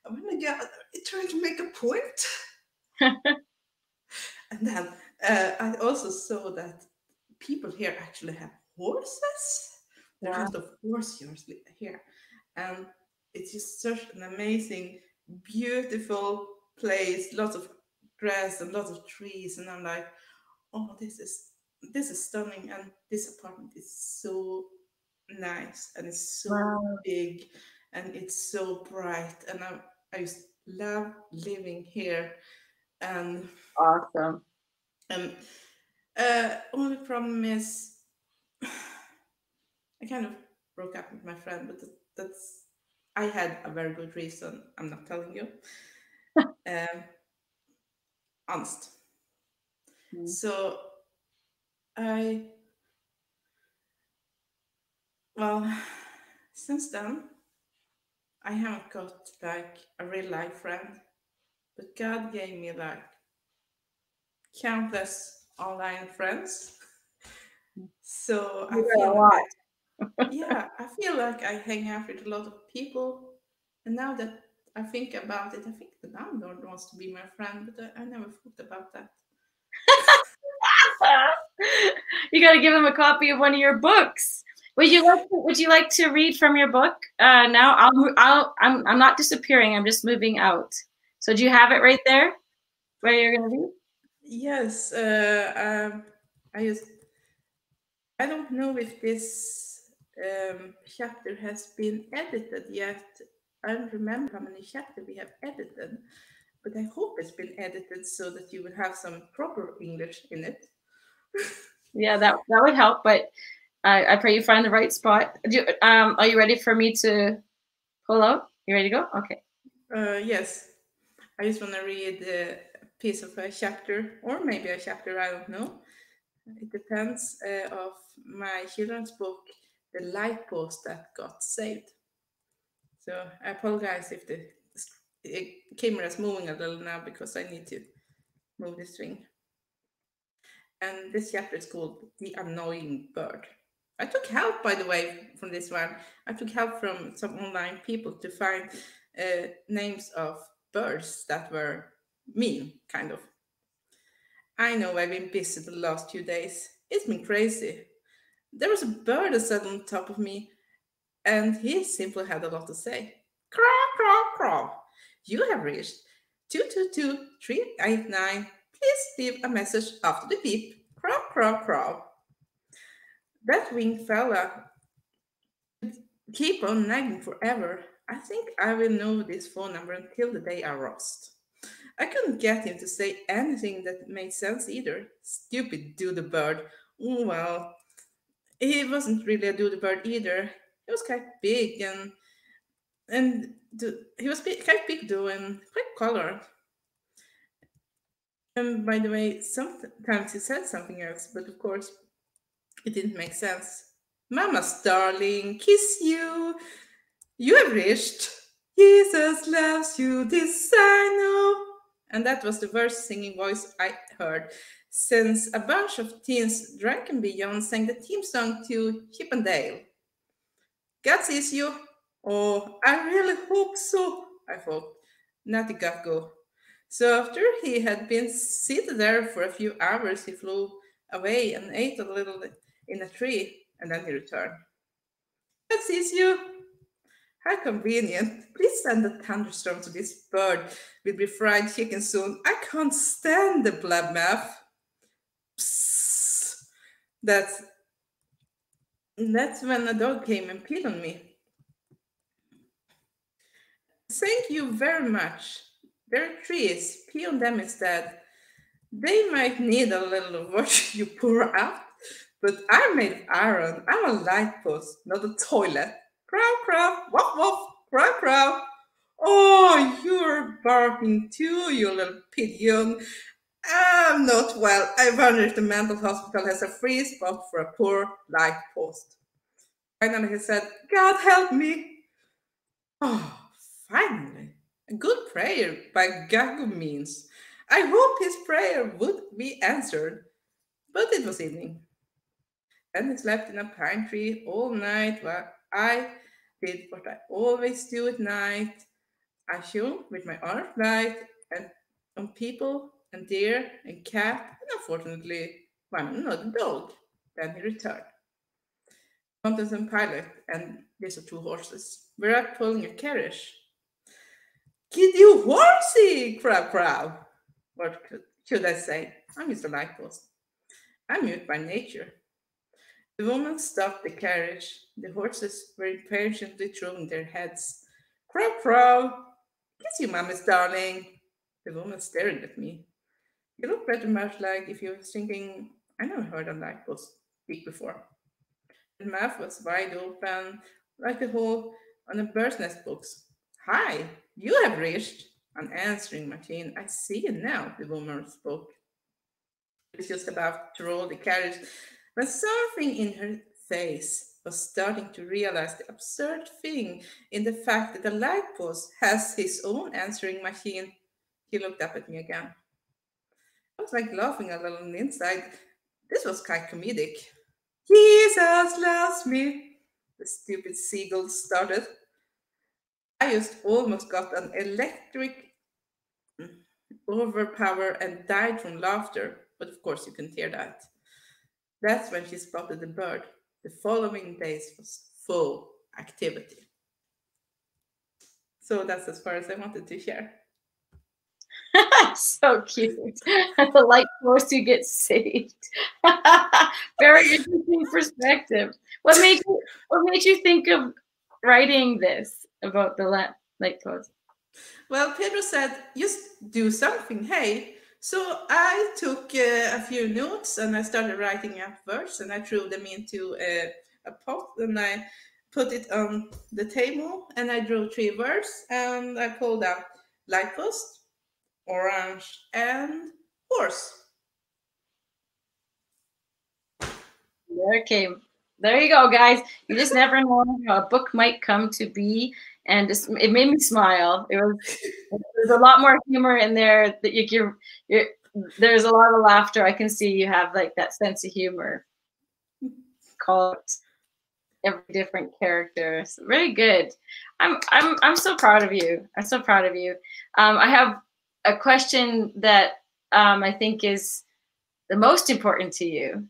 I'm gonna get trying to make a point. [LAUGHS] and then uh, I also saw that people here actually have horses. There are wow. of horses here, and it's just such an amazing, beautiful place. Lots of grass and lots of trees, and I'm like, oh, this is this is stunning, and this apartment is so nice and it's so wow. big and it's so bright and I, I love living here and awesome and uh only problem is [SIGHS] I kind of broke up with my friend but that's I had a very good reason I'm not telling you [LAUGHS] um honest mm. so I well, since then, I haven't got like a real life friend, but God gave me like countless online friends. [LAUGHS] So I feel like, [LAUGHS] yeah, I feel like I hang out with a lot of people, and now that I think about it, I think the landlord wants to be my friend, but I, I never thought about that. [LAUGHS] you got to give him a copy of one of your books. Would you like to, Would you like to read from your book uh, now? I'll, I'll I'm I'm not disappearing. I'm just moving out. So do you have it right there, where you're going to be? Yes. Uh, um, I just I don't know if this um, chapter has been edited yet. I don't remember how many chapters we have edited, but I hope it's been edited so that you will have some proper English in it. [LAUGHS] yeah, that that would help. But I, I pray you find the right spot. You, um, are you ready for me to pull out? You ready to go? Okay. Uh, yes. I just want to read a piece of a chapter, or maybe a chapter, I don't know. It depends uh, of my children's book, The Light Post That Got Saved. So I apologize if the camera is moving a little now because I need to move this thing. And this chapter is called The Annoying Bird. I took help, by the way, from this one. I took help from some online people to find uh, names of birds that were mean, kind of. I know I've been busy the last few days. It's been crazy. There was a bird that sat on top of me, and he simply had a lot to say. Craw, craw, craw. You have reached 222 389. Please leave a message after the beep. Craw, craw, craw that winged fella keep on nagging forever. I think I will know this phone number until the day I rust. I couldn't get him to say anything that made sense either. Stupid doodle bird. Well, he wasn't really a doodle bird either. He was quite big and and he was quite big though and quite colored. And by the way, sometimes he said something else, but of course, it didn't make sense. Mama's darling, kiss you. You have reached. Jesus loves you, this I know. And that was the worst singing voice I heard since a bunch of teens drank and beyond sang the theme song to Chip and Dale. God sees you. Oh, I really hope so, I thought. Natty got go. So after he had been seated there for a few hours, he flew away and ate a little in a tree, and then he returned. That sees you. How convenient. Please send a thunderstorm to this bird. We'll be fried chicken soon. I can't stand the blab math. That's that's when a dog came and peed on me. Thank you very much. There are trees. Pee on them instead. They might need a little what [LAUGHS] you pour out, but I'm made iron. I'm a light post, not a toilet. Crow, crow, woof, woof, crow, crow. Oh, you're barking too, you little pigeon. I'm not well. I wonder if the mental hospital has a free spot for a poor light post. Finally, he said, God help me. Oh, finally, a good prayer by Gago means. I hope his prayer would be answered, but it was evening. And slept in a pine tree all night while I did what I always do at night. I shone with my arm light and on people and deer and cat, and unfortunately, one another dog. Then he returned. Mountains and Pilot and these are two horses We're out pulling a carriage. Get you horsey, crab crab. What could, should I say? I'm Mr. Lightpost. I'm mute by nature. The woman stopped the carriage. The horses were impatiently throwing their heads. Crow, crow. Kiss you, mamma's darling. The woman staring at me. You look pretty much like if you were thinking, I never heard a Lightpost speak before. The mouth was wide open, like the hole on a bird's nest box. Hi, you have reached an answering machine. I see you now, the woman spoke. Was just about to roll the carriage when something in her face was starting to realize the absurd thing in the fact that the light post has his own answering machine. He looked up at me again. I was like laughing a little on the inside. This was quite comedic. Jesus loves me, the stupid seagull started. I just almost got an electric overpower and died from laughter, but of course you can hear that. That's when she spotted the bird. The following days was full activity. So that's as far as I wanted to share. [LAUGHS] so cute. [LAUGHS] the light force you get saved. [LAUGHS] Very interesting perspective. What made you what made you think of writing this about the light post? Well, Pedro said, just do something. Hey. So I took uh, a few notes and I started writing up words and I threw them into a, a pot and I put it on the table and I drew three words and I pulled out light post, orange, and horse. Okay, there you go, guys. You just never know how a book might come to be, and just, it made me smile. It was there's a lot more humor in there that you you're, there's a lot of laughter. I can see you have like that sense of humor. Call it every different character. So very good. I'm I'm I'm so proud of you. I'm so proud of you. Um, I have a question that um, I think is the most important to you,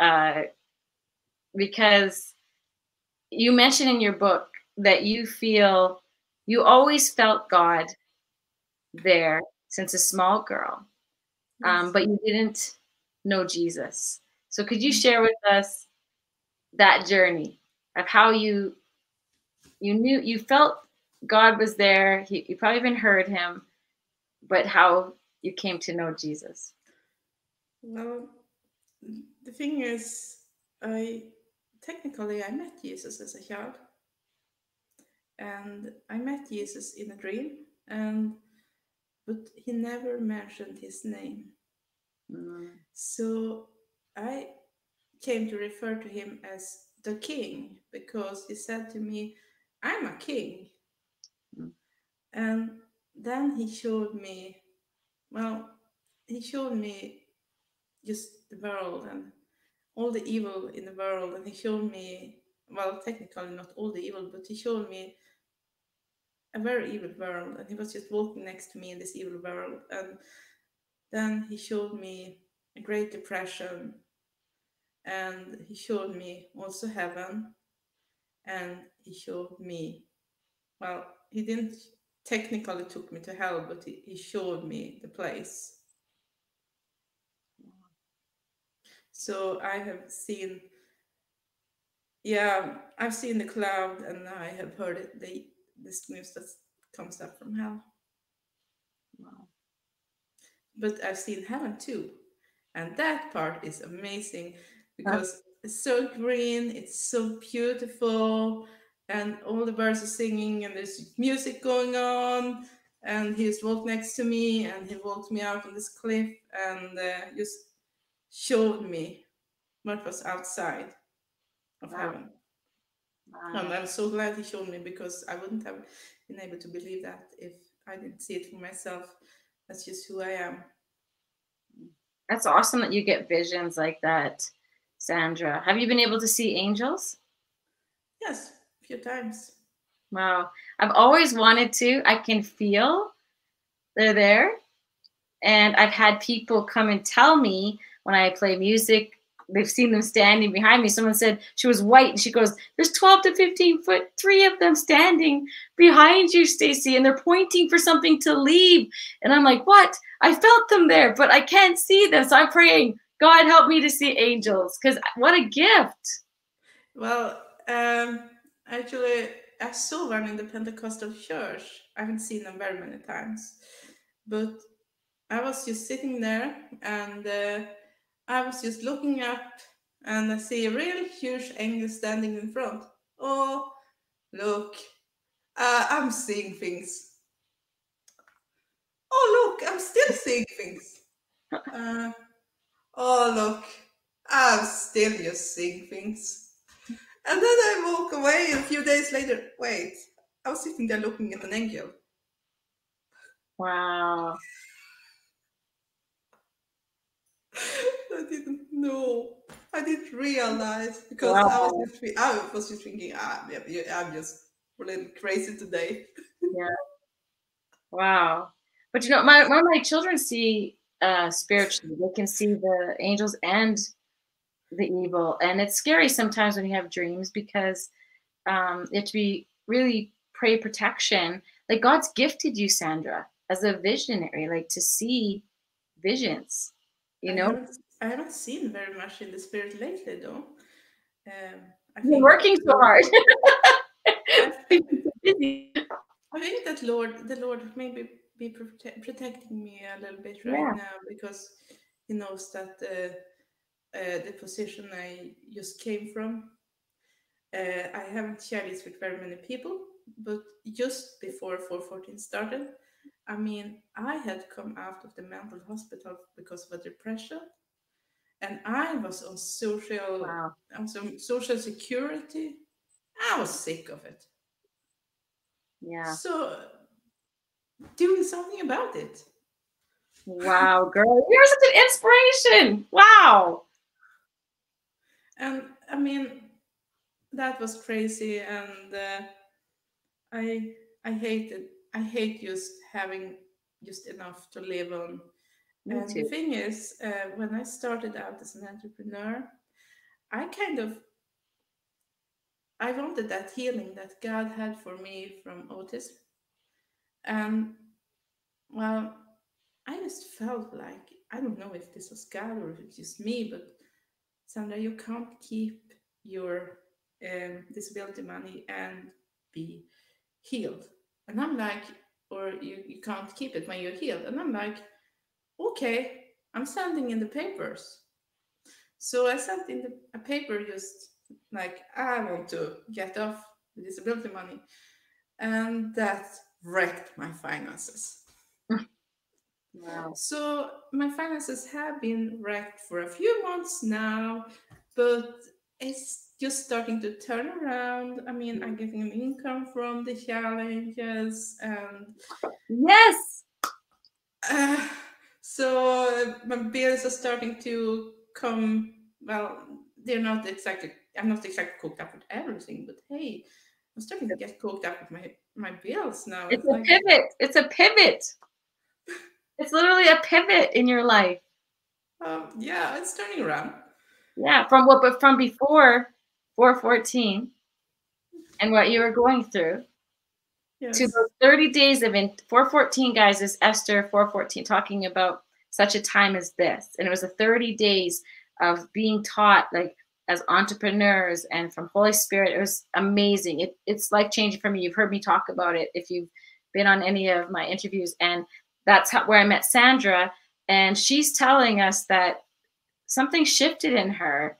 uh, because you mentioned in your book that you feel you always felt God there since a small girl, um, but you didn't know Jesus. So could you mm-hmm. share with us that journey of how you you knew you felt God was there? He, you probably even heard him, but how you came to know Jesus. Well, the thing is, I technically I met Jesus as a child, and I met Jesus in a dream, and but he never mentioned his name. Mm. So I came to refer to him as the king because he said to me, I'm a king. Mm. And then he showed me, well, he showed me just the world and all the evil in the world. And he showed me, well, technically not all the evil, but he showed me a very evil world. And he was just walking next to me in this evil world. And then he showed me a Great Depression. And he showed me also heaven. And he showed me, well, he didn't technically took me to hell, but he, he showed me the place. So I have seen yeah, I've seen the cloud and I have heard it, the this news that comes up from hell. Wow. But I've seen heaven too. And that part is amazing because it's so green, it's so beautiful, and all the birds are singing, and there's music going on. And he just walked next to me, and he walked me out on this cliff, and uh, just showed me what was outside of Wow. heaven. And ah. I'm so glad he showed me because I wouldn't have been able to believe that if I didn't see it for myself. That's just who I am. That's awesome that you get visions like that, Sandra. Have you been able to see angels? Yes, a few times. Wow. I've always wanted to. I can feel they're there. And I've had people come and tell me when I play music, they've seen them standing behind me. Someone said she was white and she goes, There's 12 to 15 foot, three of them standing behind you, Stacey, and they're pointing for something to leave. And I'm like, What? I felt them there, but I can't see them. So I'm praying, God help me to see angels. Because what a gift. Well, um, actually, I saw one in the Pentecostal church. I haven't seen them very many times, but I was just sitting there and uh, I was just looking up and I see a real huge angel standing in front. Oh, look, uh, I'm seeing things. Oh, look, I'm still seeing things. Uh, oh, look, I'm still just seeing things. And then I walk away a few days later. Wait, I was sitting there looking at an angel. Wow. [LAUGHS] I didn't know. I didn't realize because I was just I was just thinking, ah, I'm just a little crazy today. [LAUGHS] Yeah. Wow. But you know, my of my children see uh spiritually. They can see the angels and the evil. And it's scary sometimes when you have dreams because um you have to be really pray protection. Like God's gifted you, Sandra, as a visionary, like to see visions. You know, I haven't seen very much in the spirit lately, though. Um, I you're working so hard. I, [LAUGHS] [LAUGHS] I think that Lord, the Lord, maybe be prote- protecting me a little bit right Yeah. now because He knows that uh, uh, the position I just came from. Uh, I haven't shared this with very many people, but just before 414 started, I mean, I had come out of the mental hospital because of a depression, and I was on social, wow. I was on social security. I was sick of it. Yeah. So, doing something about it. Wow, girl. You're such an inspiration. Wow. And I mean, that was crazy, and uh, I I hated I hate just having just enough to live on. Me and the thing is, uh, when I started out as an entrepreneur, I kind of I wanted that healing that God had for me from autism, and well, I just felt like I don't know if this was God or if it's just me, but Sandra, you can't keep your um, disability money and be healed. And I'm like, or you, you can't keep it when you're healed. And I'm like, okay, I'm sending in the papers. So I sent in the, a paper just like, I want to get off the disability money. And that wrecked my finances. [LAUGHS] Wow. So my finances have been wrecked for a few months now, but it's just starting to turn around. I mean, I'm getting an income from the challenges, and Yes. uh, so my bills are starting to come. Well, they're not exactly. I'm not exactly cooked up with everything, but hey, I'm starting to get cooked up with my my bills now. It's a pivot. It's a pivot. [LAUGHS] It's literally a pivot in your life. um, yeah, it's turning around. Yeah, from what but from before 414 and what you were going through Yes. to those 30 days of in 414 guys is Esther 414 talking about such a time as this. And it was a 30 days of being taught like as entrepreneurs and from Holy Spirit. It was amazing. It, it's life changing for me. You've heard me talk about it if you've been on any of my interviews. And that's how, where I met Sandra. And she's telling us that something shifted in her.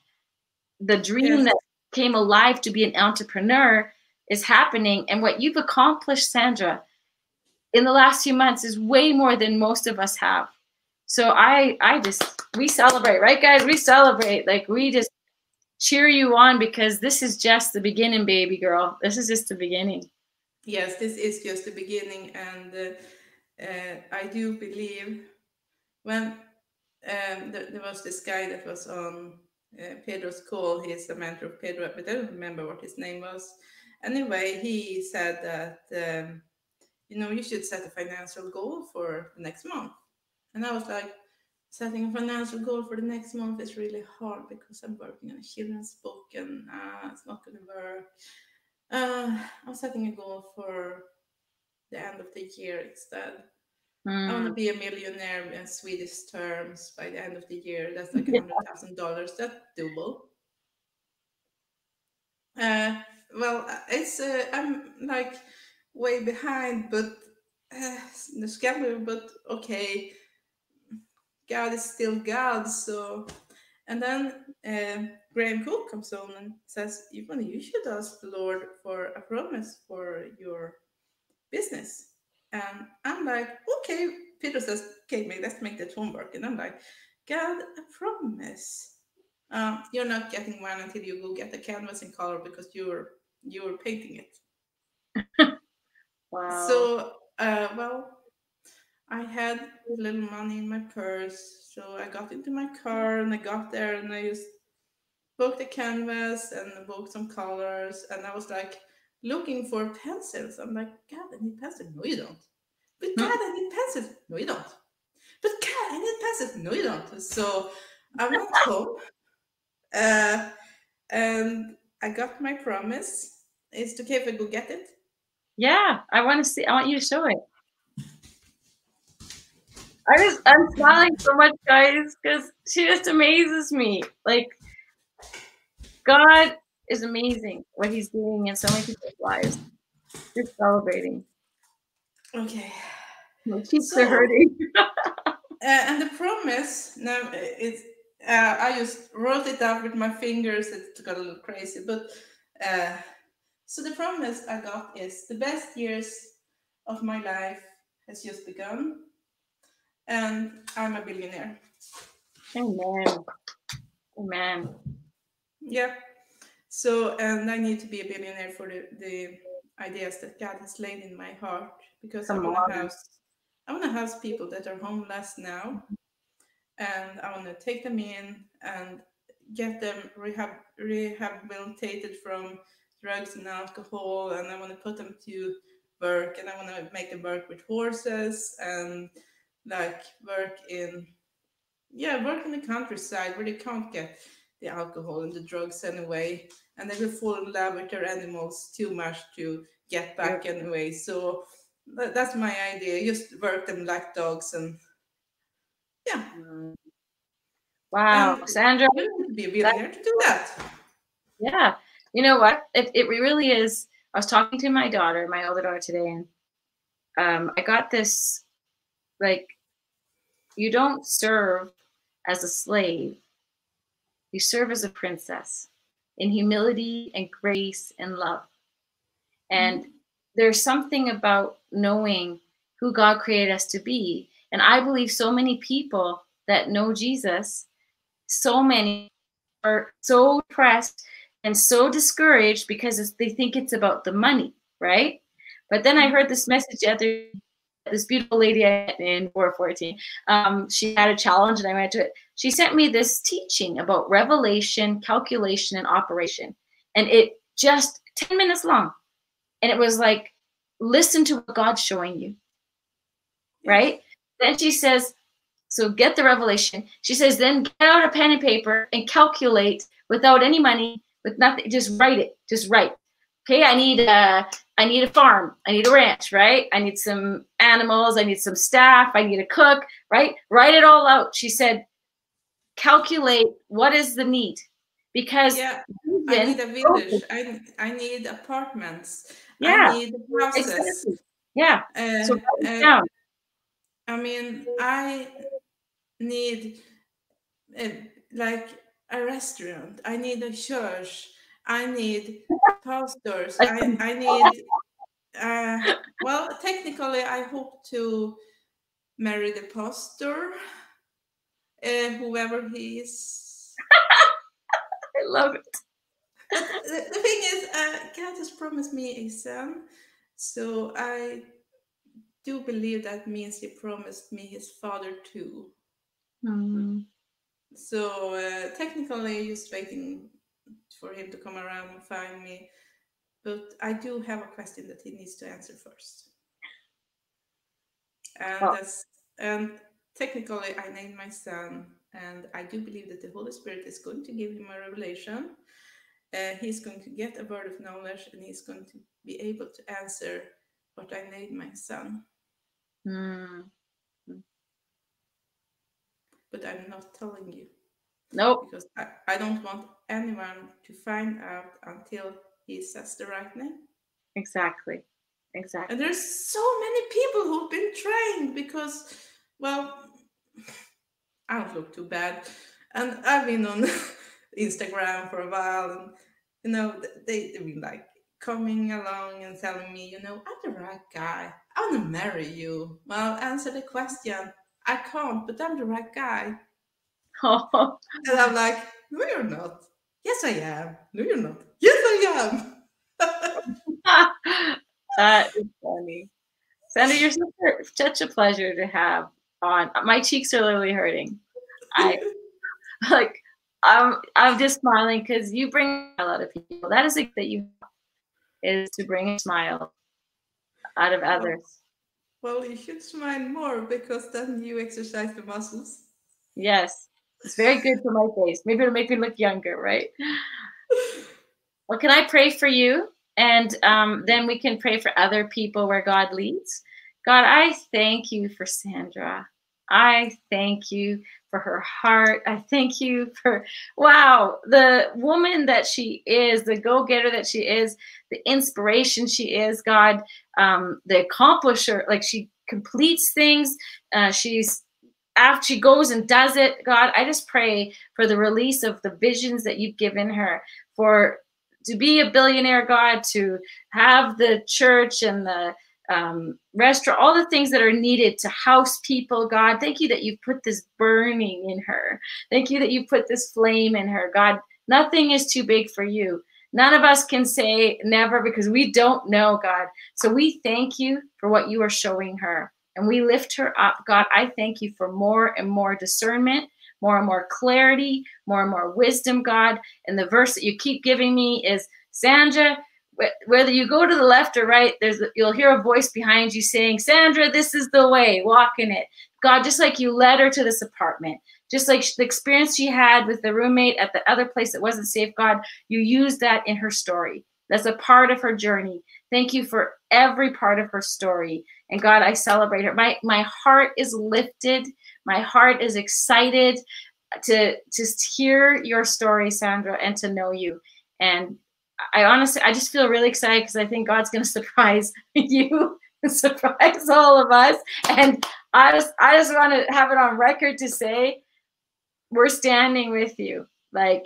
The dream yes. that came alive to be an entrepreneur is happening. And what you've accomplished, Sandra, in the last few months is way more than most of us have. So I I just we celebrate, right guys? We celebrate. Like we just cheer you on because this is just the beginning, baby girl. This is just the beginning. Yes, this is just the beginning, and uh, uh, I do believe when um, there, there, was this guy that was on uh, Pedro's call. He's a mentor of Pedro, but I don't remember what his name was. Anyway, he said that um, you know you should set a financial goal for the next month, and I was like, setting a financial goal for the next month is really hard because I'm working on a children's book and uh, it's not going to work. Uh, I'm setting a goal for the end of the year instead. Mm. I want to be a millionaire in Swedish terms by the end of the year. That's like a hundred thousand dollars. That's doable. Uh, well, it's uh, I'm like way behind, but uh, the schedule. But okay, God is still God. So, and then uh, Graham Cooke comes on and says, "Even you should ask the Lord for a promise for your business." And I'm like, "Okay." Peter says, "Okay, let's make that homework." And I'm like, "God, a promise." Um, you're not getting one until you go get the canvas in color because you're you're painting it. [LAUGHS] wow. So, uh, well, I had a little money in my purse, so I got into my car and I got there and I just booked the canvas and booked some colors and I was like looking for pencils. I'm like, God, I need pencils. No, you don't. But. God, I need pencils. No, you don't. But God, I need pencils. No, you don't. So I went home uh, and I got my promise. Is it okay if I go get it? Yeah, I want to see. I want you to show it. I just I'm smiling so much, guys, because she just amazes me. Like God is amazing what He's doing in so many people's lives. Just celebrating. Okay. My cheeks so, are hurting. [LAUGHS] uh, and the promise now it's uh, I just wrote it up with my fingers. It got a little crazy, but uh, so the promise I got is the best years of my life has just begun and I'm a billionaire. Amen. Amen. Yeah. So, and I need to be a billionaire for the, the ideas that God has laid in my heart because Come I want to house I want to house people that are homeless now, and I want to take them in and get them rehab rehabilitated from drugs and alcohol, and I want to put them to work, and I want to make them work with horses and like work in yeah work in the countryside where they can't get the alcohol and the drugs anyway and they will fall in love with their animals too much to get back yeah. anyway so that's my idea just work them like dogs and yeah. Wow and sandra. you need to be a billionaire to do that. Yeah. You know what? It, it really is i was talking to my daughter my older daughter today and um, i got this like you don't serve as a slave. You serve as a princess in humility and grace and love. And mm-hmm. there's something about knowing who god created us to be and i believe so many people that know jesus so many are so depressed and so discouraged because they think it's about the money right? But then i heard this message the other this beautiful lady in 414 um, she had a challenge and i went to it. She sent me this teaching about revelation calculation and operation. And it just 10 minutes long. And it was like listen to what god's showing you right then she says so get the revelation she says then get out a pen and paper and calculate without any money with nothing just write it just write okay i need a I need a farm. I need a ranch, right? I need some animals. I need some staff. I need a cook, right? Write it all out. She said, calculate what is the need. because yeah, I need a village. I I need apartments. Yeah, I need houses. Exactly. Yeah. Uh, so uh, I mean, I need uh, like a restaurant. I need a church. I need pastors. I, I need. Uh, well, technically, I hope to marry the pastor, uh, whoever he is. I love it. the, the thing is, uh, God has promised me a son, so I do believe that means He promised me His father too. Mm. So uh, technically, just waiting for him to come around and find me. But I do have a question that he needs to answer first. And oh. that's and technically I named my son, and I do believe that the Holy Spirit is going to give him a revelation. Uh, he's going to get a word of knowledge, and he's going to be able to answer what I named my son. Mm. But I'm not telling you. Nope. Because I, I don't want anyone to find out until he says the right name. Exactly. Exactly. And there's so many people who've been trained because, well, I don't look too bad. And I've been on [LAUGHS] Instagram for a while, and you know, they, they've been like coming along and telling me, you know, I'm the right guy. I want to marry you. Well, answer the question. I can't, but I'm the right guy. Oh. [LAUGHS] And I'm like, no, you're not. Yes, I am. No, you're not. Yes, I am. [LAUGHS] that is funny. Sandra, you're such a pleasure to have on. My cheeks are literally hurting. I [LAUGHS] like I'm I'm just smiling because you bring a lot of people. That is it that you is to bring a smile out of others. Well, you should smile more because then you exercise the muscles. Yes. It's very good for my face. Maybe it'll make me look younger, right? [LAUGHS] Well, can I pray for you? And um, then we can pray for other people where God leads. God, I thank you for Sandra. I thank you for her heart. I thank you for, wow, the woman that she is, the go getter that she is, the inspiration she is, God, um, the accomplisher. Like she completes things. Uh, she's after she goes and does it, God, I just pray for the release of the visions that you've given her for to be a billionaire, God, to have the church and the um, restaurant, all the things that are needed to house people, God. Thank you that you've put this burning in her. Thank you that you put this flame in her, God. Nothing is too big for you. None of us can say never because we don't know, God. So we thank you for what you are showing her and we lift her up. God, I thank you for more and more discernment, more and more clarity, more and more wisdom, God. And the verse that you keep giving me is Sandra, whether you go to the left or right, there's you'll hear a voice behind you saying, Sandra, this is the way, walk in it. God, just like you led her to this apartment, just like the experience she had with the roommate at the other place that wasn't safe, God, you used that in her story. That's a part of her journey. Thank you for every part of her story. And God, I celebrate her. My my heart is lifted. My heart is excited to just hear your story, Sandra, and to know you. And I honestly, I just feel really excited because I think God's going to surprise [LAUGHS] you, surprise all of us. And I just, I just want to have it on record to say, we're standing with you. Like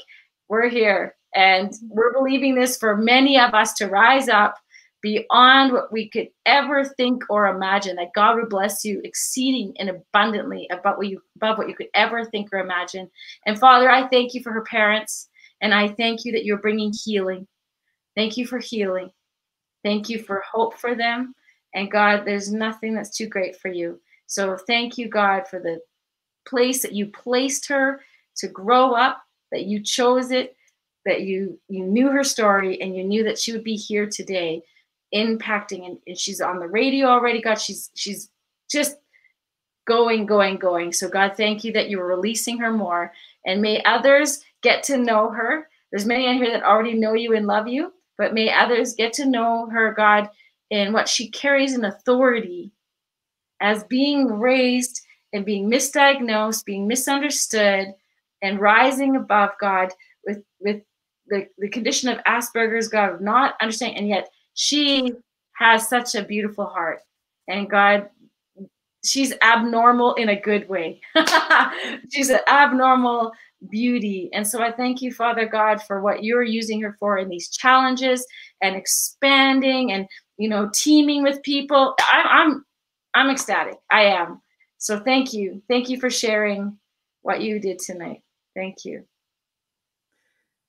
we're here, and we're believing this for many of us to rise up beyond what we could ever think or imagine that god would bless you exceeding and abundantly above what you above what you could ever think or imagine and father i thank you for her parents and i thank you that you're bringing healing thank you for healing. Thank you for hope for them. And god there's nothing that's too great for you. So thank you god for the place that you placed her to grow up that you chose it that you you knew her story and you knew that she would be here today impacting. And, and she's on the radio already god. She's she's just going going going. So god thank you that you're releasing her more. And may others get to know her. There's many on here that already know you and love you but may others get to know her god in what she carries in authority as being raised and being misdiagnosed being misunderstood and rising above god with with the, the condition of Asperger's, God, of not understanding, and yet she has such a beautiful heart. And God, she's abnormal in a good way. [LAUGHS] she's an abnormal beauty. And so I thank you, Father God, for what you're using her for in these challenges and expanding and you know teaming with people. I, I'm I'm ecstatic. I am. So thank you. Thank you for sharing what you did tonight. Thank you.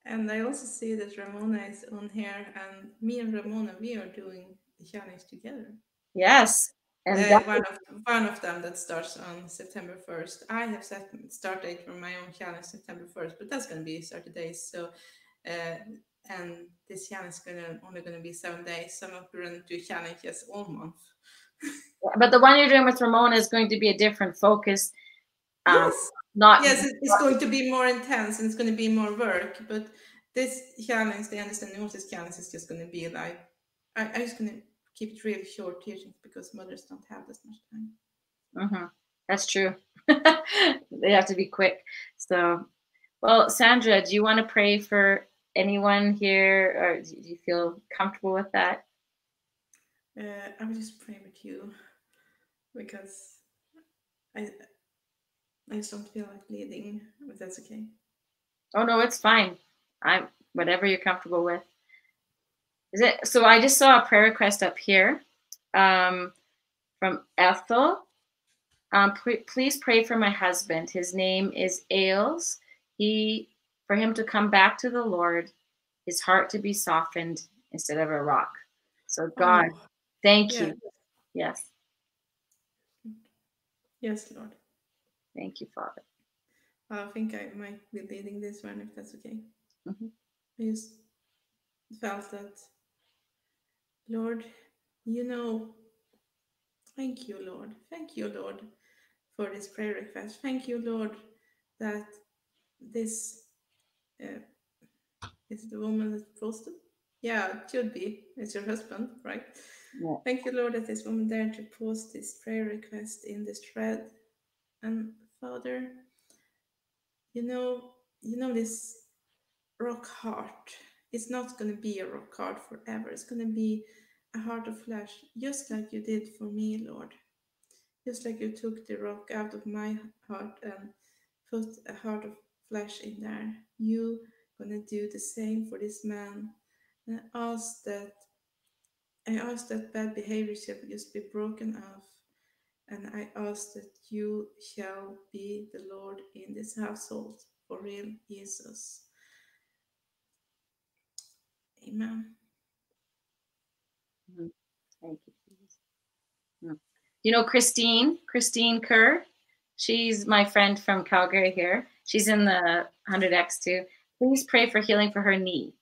And I also see that Ramona is on here, and me and Ramona, we are doing the challenge together. Yes. And uh, one, of, one of them that starts on September 1st. I have set start date for my own challenge September 1st, but that's going to be 30 days. So, uh, and this challenge is gonna, only going to be seven days. So I'm not going to do challenges all month. but the one you're doing with Ramona is going to be a different focus. Um, yes. Not yes, it's going to be more intense and it's going to be more work. But this challenge, the understanding of this challenge, is just going to be like I, I'm just going to keep it really short teaching because mothers don't have this much time. Mm-hmm. That's true. [LAUGHS] they have to be quick. So, well, Sandra, do you want to pray for anyone here, or do you feel comfortable with that? Uh, I will just pray with you because I I just don't feel like leading, but that's okay. Oh no, it's fine. I'm whatever you're comfortable with. Is it so? I just saw a prayer request up here um, from Ethel. Um, please pray for my husband. His name is Ailes. He for him to come back to the Lord, his heart to be softened instead of a rock. So God, oh, thank yeah. you. Yes. Yes, Lord. Thank you, Father. I think I might be leading this one if that's okay. Mm-hmm. I just felt that, Lord, you know, thank you, Lord. Thank you, Lord, for this prayer request. Thank you, Lord, that this uh, is the woman that's supposed to. Yeah, it should be. It's your husband, right? Yeah. Thank you, Lord, that this woman dared to post this prayer request in this thread and Father, you know, you know this rock heart. It's not going to be a rock heart forever. It's going to be a heart of flesh, just like you did for me, Lord. Just like you took the rock out of my heart and put a heart of flesh in there. You gonna do the same for this man. And I ask that I ask that bad behavior shall just be broken off and I ask that you shall be the Lord in this household for real, Jesus. Amen. Mm-hmm. Thank you, Jesus. Mm. You know Christine, Christine Kerr. She's my friend from Calgary here. She's in the 100X too. Please pray for healing for her knee.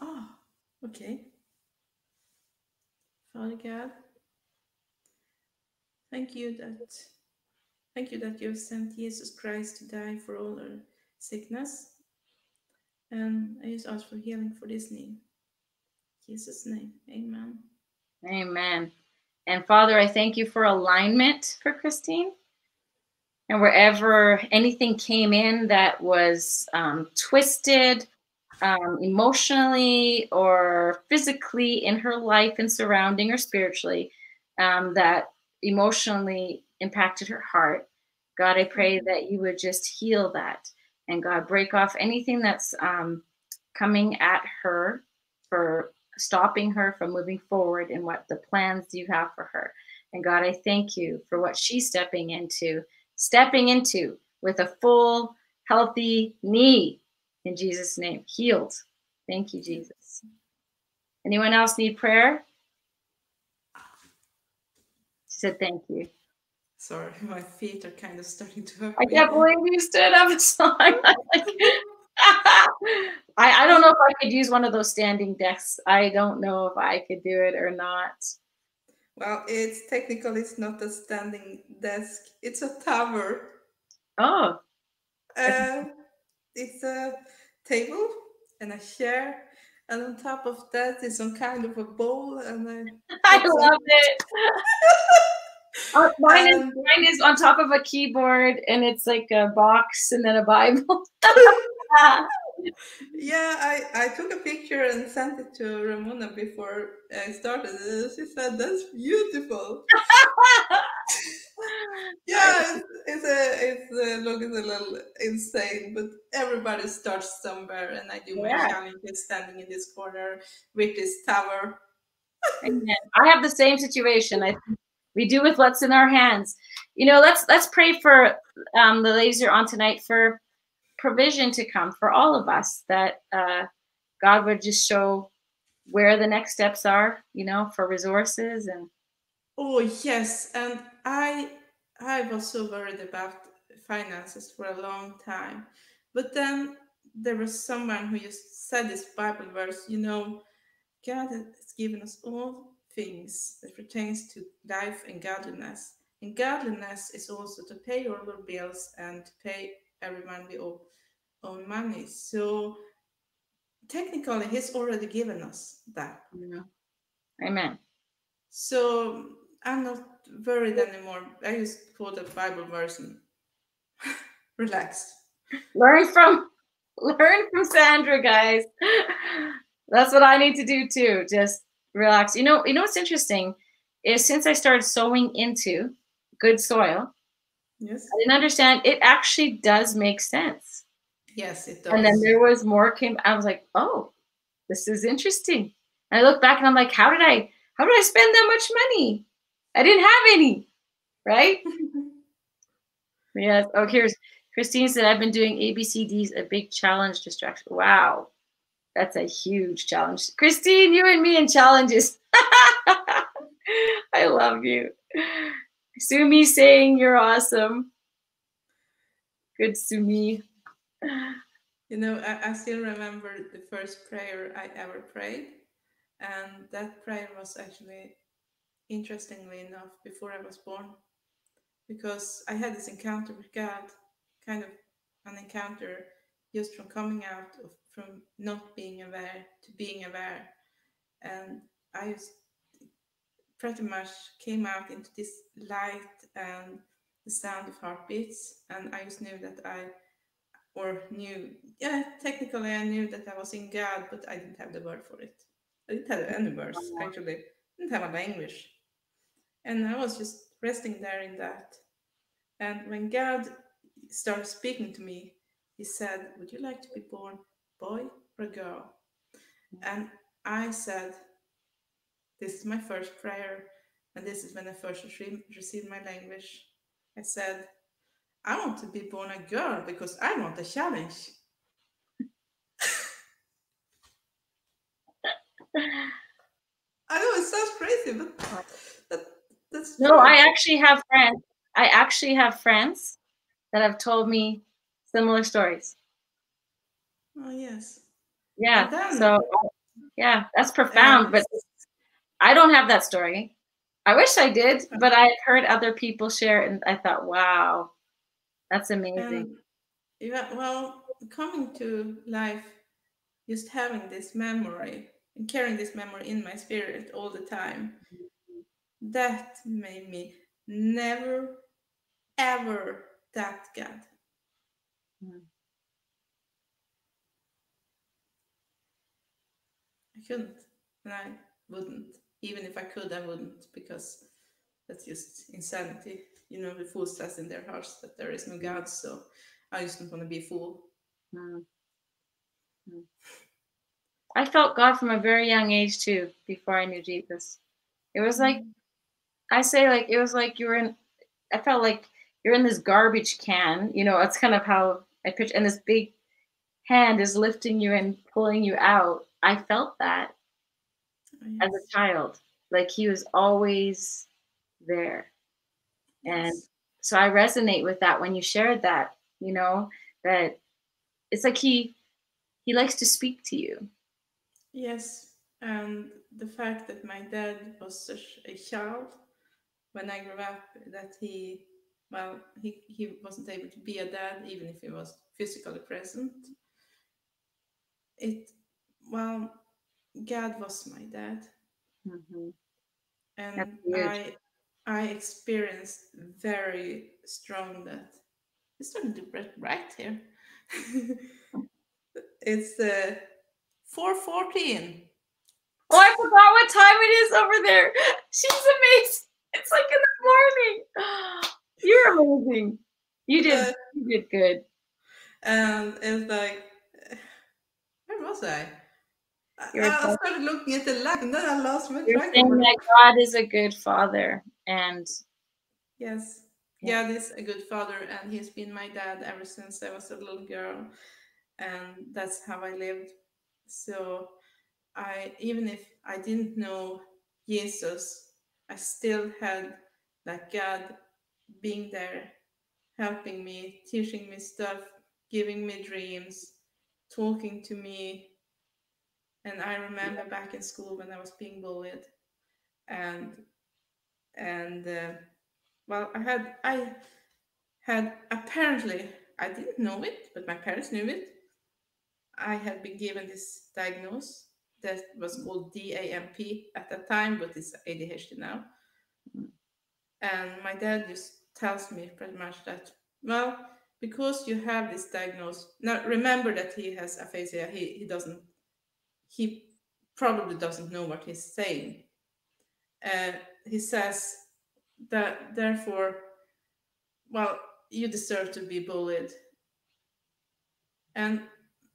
Oh, okay. Father God, Thank you that thank you that you have sent Jesus Christ to die for all our sickness. And I just ask for healing for this knee. Jesus' name. Amen. Amen. And Father, I thank you for alignment for Christine. And wherever anything came in that was um, twisted um, emotionally or physically in her life and surrounding or spiritually, um, that emotionally impacted her heart. God, I pray that you would just heal that and God, break off anything that's um, coming at her for stopping her from moving forward in what the plans you have for her. And God, I thank you for what she's stepping into, stepping into with a full, healthy knee in Jesus' name, healed. Thank you, Jesus. Anyone else need prayer? She said thank you. Sorry, [LAUGHS] my feet are kind of starting to hurt. I can't believe you stood up [LAUGHS] saw [LAUGHS] I, I don't know if I could use one of those standing desks. I don't know if I could do it or not. Well, it's technically it's not a standing desk. It's a tower. Oh. Uh, it's a table and a chair, and on top of that is some kind of a bowl. And I, I love it. Oh, mine, is, um, mine is on top of a keyboard and it's like a box and then a Bible. [LAUGHS] yeah, I, I took a picture and sent it to Ramona before I started. She said, That's beautiful. [LAUGHS] yeah, it's, it's a it's a, look it's a little insane, but everybody starts somewhere, and I do my yeah. challenges standing in this corner with this tower. I have the same situation. I we do with what's in our hands. You know, let's let's pray for um, the ladies on tonight for provision to come for all of us. That uh, God would just show where the next steps are. You know, for resources and. Oh yes, and I I was so worried about finances for a long time, but then there was someone who just said this Bible verse. You know, God has given us all things that pertains to life and godliness. And godliness is also to pay all our bills and to pay everyone we owe own money. So technically, He's already given us that. Yeah. Amen. So I'm not worried anymore. I just quote a Bible verse and [LAUGHS] relax. Learn from learn from Sandra, guys. [LAUGHS] That's what I need to do too. Just relax. You know, you know what's interesting is since I started sowing into good soil, yes, I didn't understand it actually does make sense. Yes, it does. And then there was more came. I was like, oh, this is interesting. And I look back and I'm like, how did I how did I spend that much money? I didn't have any, right? [LAUGHS] yes. Oh, here's Christine said I've been doing ABCDs, a big challenge distraction. Wow. That's a huge challenge. Christine, you and me in challenges. [LAUGHS] I love you. Sumi saying you're awesome. Good Sumi. You know, I, I, still remember the first prayer I ever prayed. And that prayer was actually, interestingly enough, before I was born. Because I had this encounter with God, kind of an encounter just from coming out of from not being aware to being aware. And I just pretty much came out into this light and the sound of heartbeats. And I just knew that I, or knew, yeah, technically I knew that I was in God, but I didn't have the word for it. I didn't have any words, oh. actually. I didn't have a language. And I was just resting there in that. And when God started speaking to me, he said, Would you like to be born boy or a girl? And I said, This is my first prayer, and this is when I first received my language. I said, I want to be born a girl because I want a challenge. [LAUGHS] I know it sounds crazy, but that, that's no. I actually have friends. I actually have friends that have told me similar stories. Oh yes. Yeah. So yeah, that's profound. But I don't have that story. I wish I did, but I've heard other people share it, and I thought, wow, that's amazing. yeah, well, coming to life, just having this memory and carrying this memory in my spirit all the time, that made me never, ever doubt God. Mm. Couldn't, and I wouldn't. Even if I could, I wouldn't, because that's just insanity. You know, the fools says in their hearts that there is no God, so I just don't want to be a fool. Mm. Mm. I felt God from a very young age too, before I knew Jesus. It was like, mm. I say, like, it was like you were in, I felt like you're in this garbage can, you know, it's kind of how I picture, and this big hand is lifting you and pulling you out. I felt that oh, yes. as a child. Like he was always there. And yes. so I resonate with that when you shared that, you know, that it's like he he likes to speak to you. Yes. And the fact that my dad was such a child when I grew up that he well he, he wasn't able to be a dad even if he was physically present it well god was my dad mm-hmm. and i I experienced very strong that it's starting to break right here. [LAUGHS] it's uh, 414. Oh, I forgot what time it is over there. She's amazing. It's like in the morning. [GASPS] You're amazing. You did Uh, you did good. and it's like, where was I? I, You're I started looking at the and then I lost my You're saying that God is a good father and Yes. Yeah. God is a good father, and he's been my dad ever since I was a little girl, and that's how I lived. So, I even if I didn't know Jesus, I still had that God being there, helping me, teaching me stuff, giving me dreams, talking to me. And I remember back in school when I was being bullied, and and uh, well i had i had apparently i didn't know it but my parents knew it. I had been given this diagnosis that was called damp at that time but it's adhd now. And my dad just tells me pretty much that well because you have this diagnosis now remember that he has aphasia he, he doesn't he probably doesn't know what he's saying. Uh, he says that therefore well you deserve to be bullied. And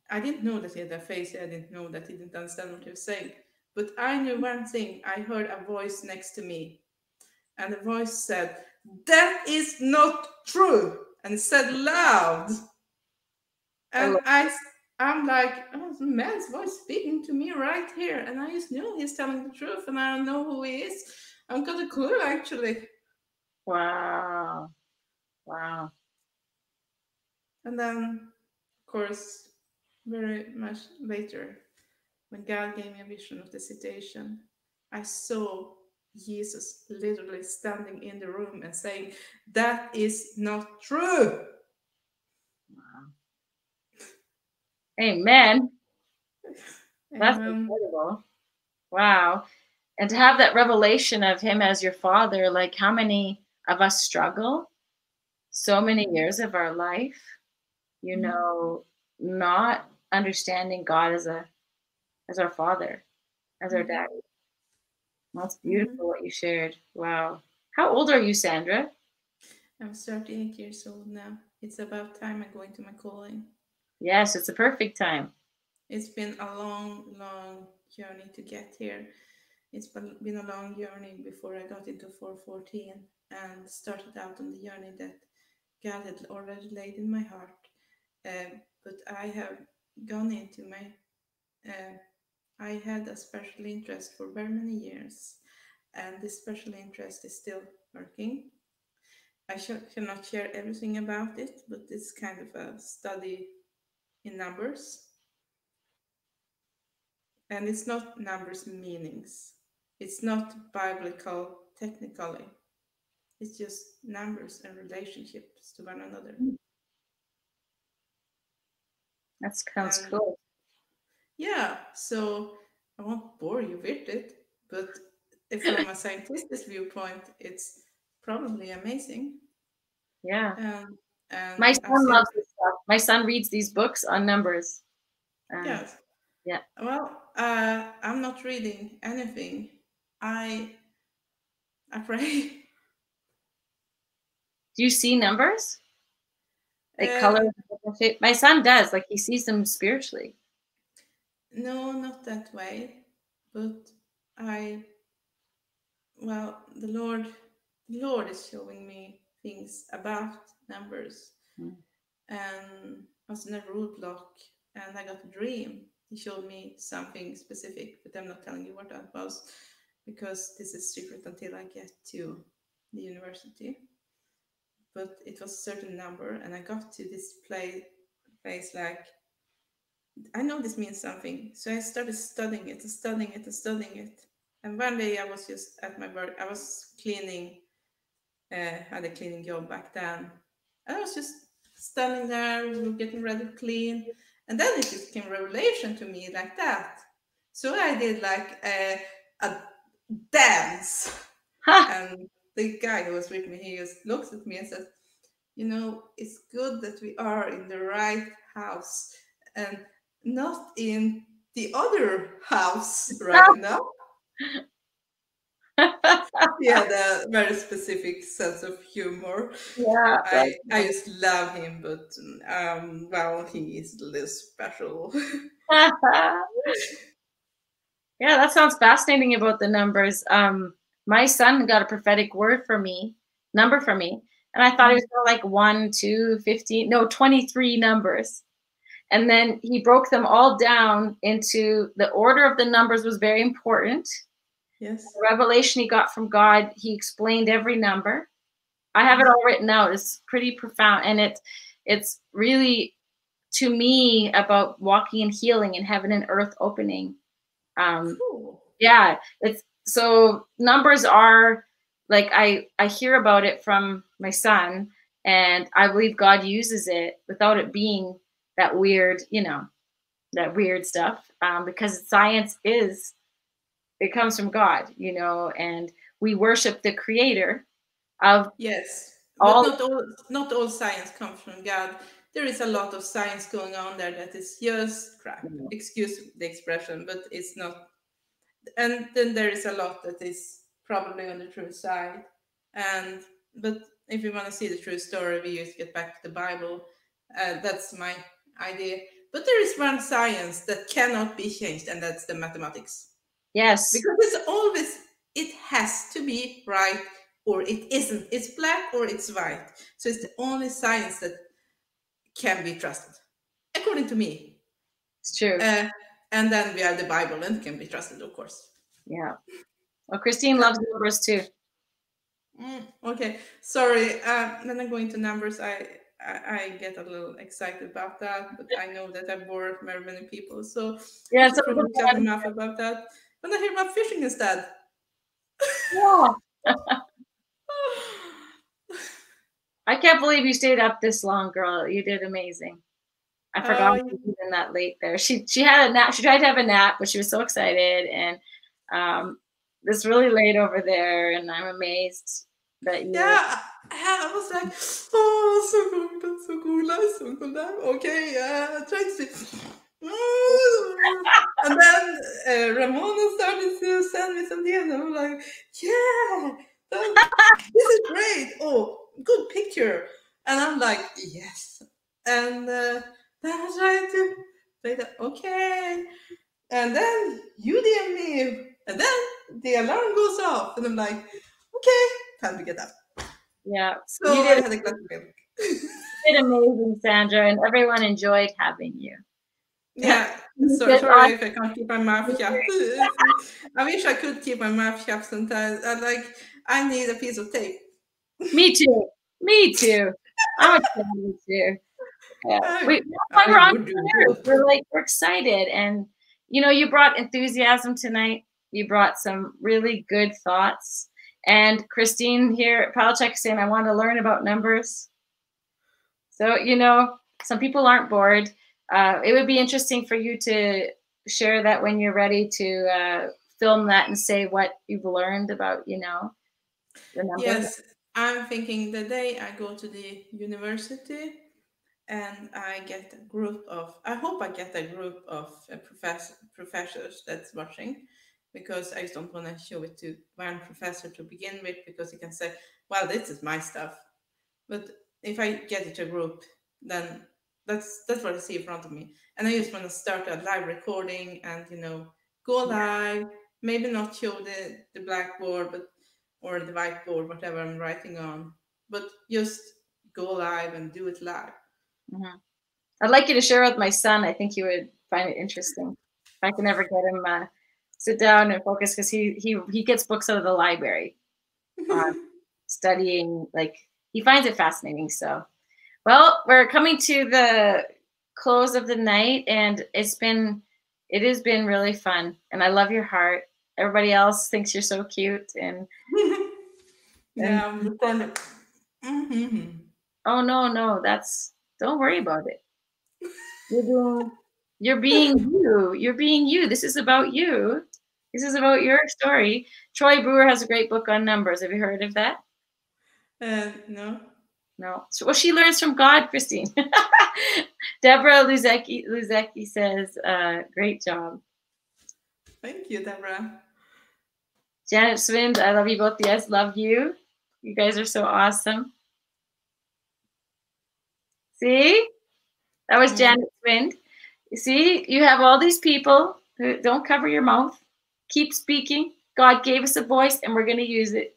i didn't know that he had aphasia. i didn't know that he didn't understand what he was saying. But i knew one thing i heard a voice next to me. And the voice said that is not true and said loud. And i s- i'm like oh man's voice speaking to me right here and i just knew he's telling the truth and i don't know who he is i haven't got a clue actually wow. Wow. And then, of course, very much later, when God gave me a vision of the situation, I saw Jesus literally standing in the room and saying, That is not true. Wow. Amen. That's Amen. incredible. Wow. And to have that revelation of him as your father, like how many of us struggle so many years of our life, you Mhm. know, not understanding God as a as our father, as our Mhm. daddy. That's beautiful what you shared. Wow. How old are you, Sandra? I'm 38 years old now. It's about time I'm going to my calling. Yes, it's a perfect time. It's been a long, long journey to get here. It's been a long journey before I got into 414 and started out on the journey that God had already laid in my heart. Um, but I have gone into my, uh, I had a special interest for very many years, and this special interest is still working. I sh- cannot share everything about it, but it's kind of a study in numbers and it's not numbers meanings it's not biblical technically it's just numbers and relationships to one another That sounds Um, cool. yeah so i won't bore you with it but if from a scientist's viewpoint it's probably amazing Yeah. um, and My son loves stuff. My son reads these books on numbers. Um, yes yeah. well uh, i'm not reading anything i i pray Do you see numbers? Like Uh, color? My son does. Like he sees them spiritually. No, not that way. But I, well, the Lord, the Lord is showing me things about numbers, Mm. And I was in a roadblock, and I got a dream. He showed me something specific, but I'm not telling you what that was because this is secret until I get to the university. But it was a certain number, and I got to this play, place like I know this means something. So I started studying it and studying it and studying it. And one day I was just at my work, I was cleaning, uh, had a cleaning job back then. And I was just standing there, we were getting ready to clean. And then it just came revelation to me like that. So I did like a, a dance. Ha! And the guy who was with me, he just looks at me and says, "You know, it's good that we are in the right house and not in the other house right [LAUGHS] now." He had a very specific sense of humor. Yeah, I, I just love him, but um, well, he is a little special. [LAUGHS] yeah, that sounds fascinating about the numbers. Um, my son got a prophetic word for me, number for me, and I thought it was like 1, 2, 15, no, 23 numbers. And then he broke them all down into the order of the numbers was very important. Yes. The revelation he got from God, he explained every number. I have it all written out. It's pretty profound. And it's it's really to me about walking and healing and heaven and earth opening. Um yeah, it's so numbers are like I I hear about it from my son and I believe God uses it without it being that weird, you know, that weird stuff um, because science is it comes from God, you know, and we worship the creator of Yes. All- not all not all science comes from God. There is a lot of science going on there that is just crap. Mhm. Excuse the expression, but it's not. And then there is a lot that is probably on the true side. And but if you want to see the true story, we just get back to the Bible. Uh, that's my idea. But there is one science that cannot be changed, and that's the mathematics yes, because it's always it has to be right or it isn't. It's black or it's white. So it's the only science that can be trusted according to me. It's true. uh, and then we have the bible and can be trusted of course. Yeah. Well, Christine loves numbers too. Mm, okay. Sorry uh, when i go into numbers. I, I i get a little excited about that but i know that i bore very many people so Yeah, so should probably shut my mouth about that when i hear about fishing instead yeah. [SIGHS] I can't believe you stayed up this long, girl. You did amazing. I forgot Oh, you were even that late there. She she had a nap. She tried to have a nap, but she was so excited, and um, it's really late over there. And I'm amazed that you. Yeah, I was like, oh, så god, den så goda, så goda. Okay, uh, try to see. And then uh, Ramona started to send me some DMs, and I'm like, yeah, this is great. Oh, good picture. And I'm like, yes. And uh, then I trying to say that, okay. And then you DM me, and then the alarm goes off, and I'm like, okay, time to get up. Yeah, So You I had a glass of milk. [LAUGHS] you did amazing, Sandra, and everyone enjoyed having you. Yeah, so sorry if I can't keep my mouth shut. [LAUGHS] I wish I could keep my mouth shut sometimes. I like I need a piece of tape. Me too. Me too. I'm excited too. Yeah. We, I we're on would do fire. both. We're like we're excited, and you know, you brought enthusiasm tonight. You brought some really good thoughts. And Christine here at Palchek saying, "I want to learn about numbers." So you know, some people aren't bored. Uh, it would be interesting for you to share that when you're ready to uh, film that and say what you've learned about, you know. Yes, I'm thinking the day I go to the university and I get a group of, I hope I get a group of uh, professor, professors that's watching because I just don't want to show it to one professor to begin with because he can say, well, this is my stuff. But if I get it to a group, then that's that's what I see in front of me. And I just want to start a live recording and, you know, go live, maybe not show the, the blackboard, but or the whiteboard, whatever I'm writing on, but just go live and do it live. Mhm. I'd like you to share with my son. I think he would find it interesting. If I can ever get him uh, sit down and focus, because he he he gets books out of the library, Um, [LAUGHS] studying. Like he finds it fascinating. So, well, we're coming to the close of the night, and it's been it has been really fun, and I love your heart. Everybody else thinks you're so cute, and [LAUGHS] yeah, I'm. Mhm. oh no, no, that's don't worry about it. [LAUGHS] You're doing, you're being you. You're being you. This is about you. This is about your story. Troy Brewer has a great book on numbers. Have you heard of that? Uh, no. No. So, well, she learns from God, Christine. [LAUGHS] Deborah Luzecki, Luzecki says, uh, great job. Thank you, Deborah. Janet Swind, I love you both. Yes, love you. You guys are so awesome. See? That was Janet Swind. You see, you have all these people who don't cover your mouth. Keep speaking. God gave us a voice and we're going to use it.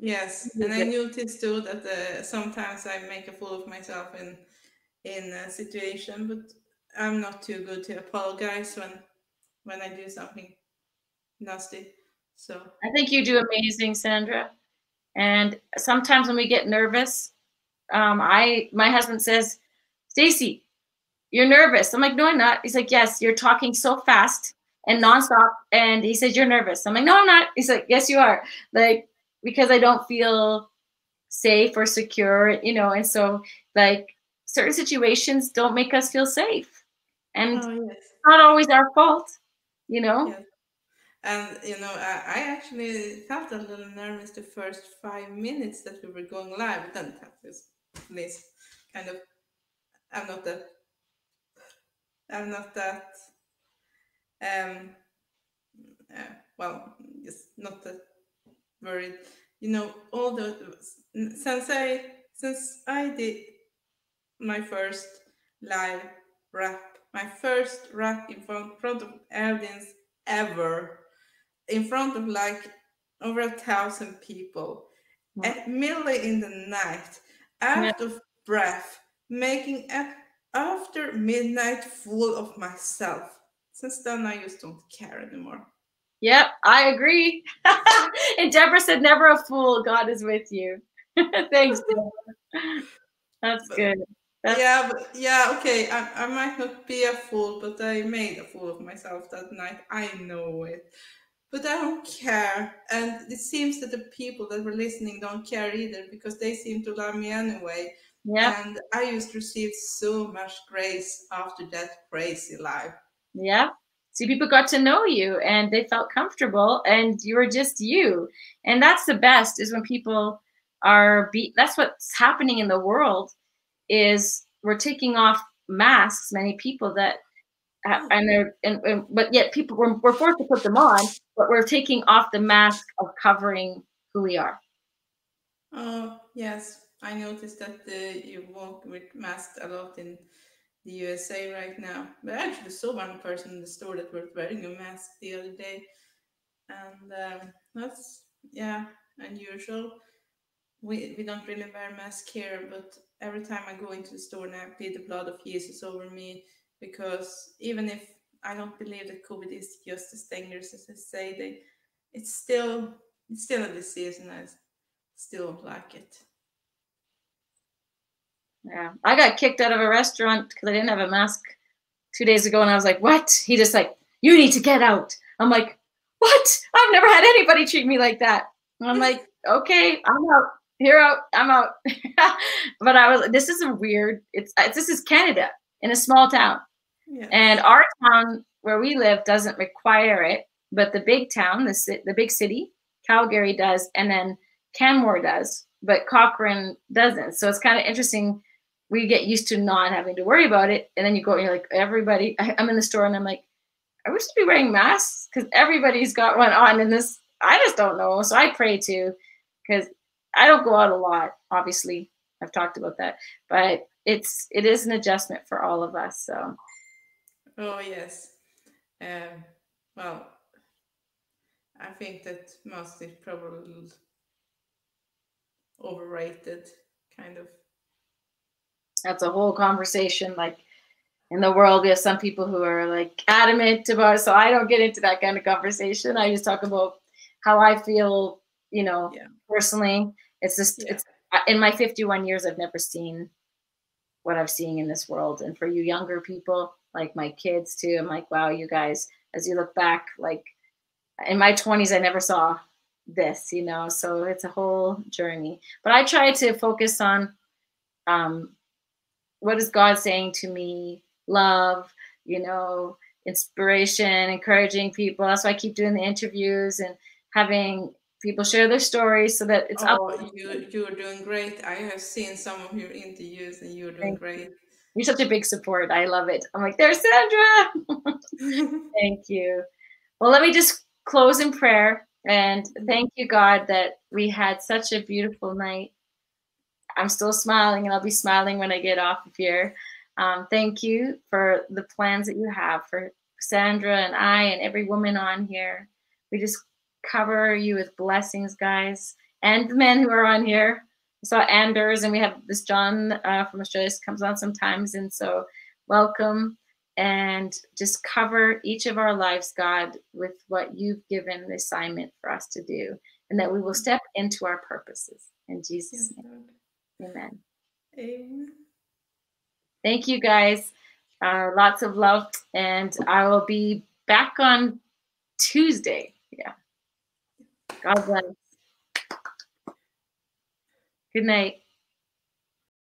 Yes, and I noticed too that uh, sometimes I make a fool of myself in in a situation, but I'm not too good to apologize when when I do something nasty. So I think you do amazing, Sandra. And sometimes when we get nervous, um, I my husband says, Stacey, you're nervous. I'm like, no, I'm not. He's like, yes, you're talking so fast and nonstop. And he says, you're nervous. I'm like, no, I'm not. He's like, yes, you are. Like, because I don't feel safe or secure, you know, and so like certain situations don't make us feel safe. And oh, yes. it's not always our fault, you know? Yes. And you know, I, I, actually felt a little nervous the first five minutes that we were going live. But then this, this kind of, I'm not that, I'm not that, um, uh, well, just not that worried. You know, all the since I since I did my first live rap, my first rap in front, front of audience ever in front of like over a thousand people at middle in the night, out yeah. of breath, making a after midnight fool of myself. Since then, I just don't care anymore. Yep, I agree. [LAUGHS] and Deborah said, "Never a fool. God is with you." [LAUGHS] Thanks. That's good. That's yeah, but yeah, okay. I, I might not be a fool, but I made a fool of myself that night. I know it but I don't care. And it seems that the people that were listening don't care either because they seem to love me anyway. Yeah. And I just received so much grace after that crazy life. Yeah. See, people got to know you and they felt comfortable and you were just you. And that's the best is when people are be that's what's happening in the world is we're taking off masks, many people that and they're and, and, but yet people we're, we're forced to put them on but we're taking off the mask of covering who we are. Oh yes. I noticed that uh, you walk with masks a lot in the usa right now. But i actually saw one person in the store that was wearing a mask the other day. And um, that's yeah unusual. We, we don't really wear masks here but every time i go into the store and i plead the blood of jesus over me because even if I don't believe that COVID is just as dangerous as they say, they it's still it's still a disease, and I still don't like it. Yeah, I got kicked out of a restaurant because I didn't have a mask two days ago, and I was like, "What?" He just like, "You need to get out." I'm like, "What?" I've never had anybody treat me like that. And I'm like, "Okay, I'm out. Here out. I'm out." [LAUGHS] but I was. This is a weird. It's, it's this is Canada in a small town. And our town where we live doesn't require it, but the big town, the, the big city, Calgary does, and then Canmore does, but Cochrane doesn't. So it's kind of interesting. We get used to not having to worry about it. And then you go, and you're like, everybody, I, I'm in the store and I'm like, I wish to be wearing masks because everybody's got one on in this. I just don't know. So I pray too because I don't go out a lot, obviously. I've talked about that, but it's it is an adjustment for all of us. So Oh yes. Um, well, I think that most is probably overrated, kind of. That's a whole conversation. Like in the world, there's some people who are like adamant about it. So I don't get into that kind of conversation. I just talk about how I feel, you know, yeah. personally. It's just, yeah. it's in my 51 years, I've never seen what I'm seeing in this world. And for you younger people, like my kids too. I'm like, wow, you guys, as you look back, like in my 20s, I never saw this, you know, so it's a whole journey. But I try to focus on um, what is God saying to me, love, you know, inspiration, encouraging people. That's why I keep doing the interviews and having people share their stories so that it's oh, up. You, you're doing great. I have seen some of your interviews and you're doing Thank great. You. You're such a big support. I love it. I'm like, there's Sandra. [LAUGHS] [LAUGHS] Thank you. Well, let me just close in prayer and mm-hmm. thank you, God, that we had such a beautiful night. I'm still smiling and I'll be smiling when I get off of here. Um, thank you for the plans that you have for Sandra and I and every woman on here. We just cover you with blessings, guys, and the men who are on here. I saw Anders, and we have this John uh, from Australia comes on sometimes, and so welcome and just cover each of our lives, God, with what you've given the assignment for us to do, and that we will step into our purposes. In Jesus' name, amen. Amen. Thank you, guys. Uh, lots of love, and I will be back on Tuesday. Yeah. God bless. Good night.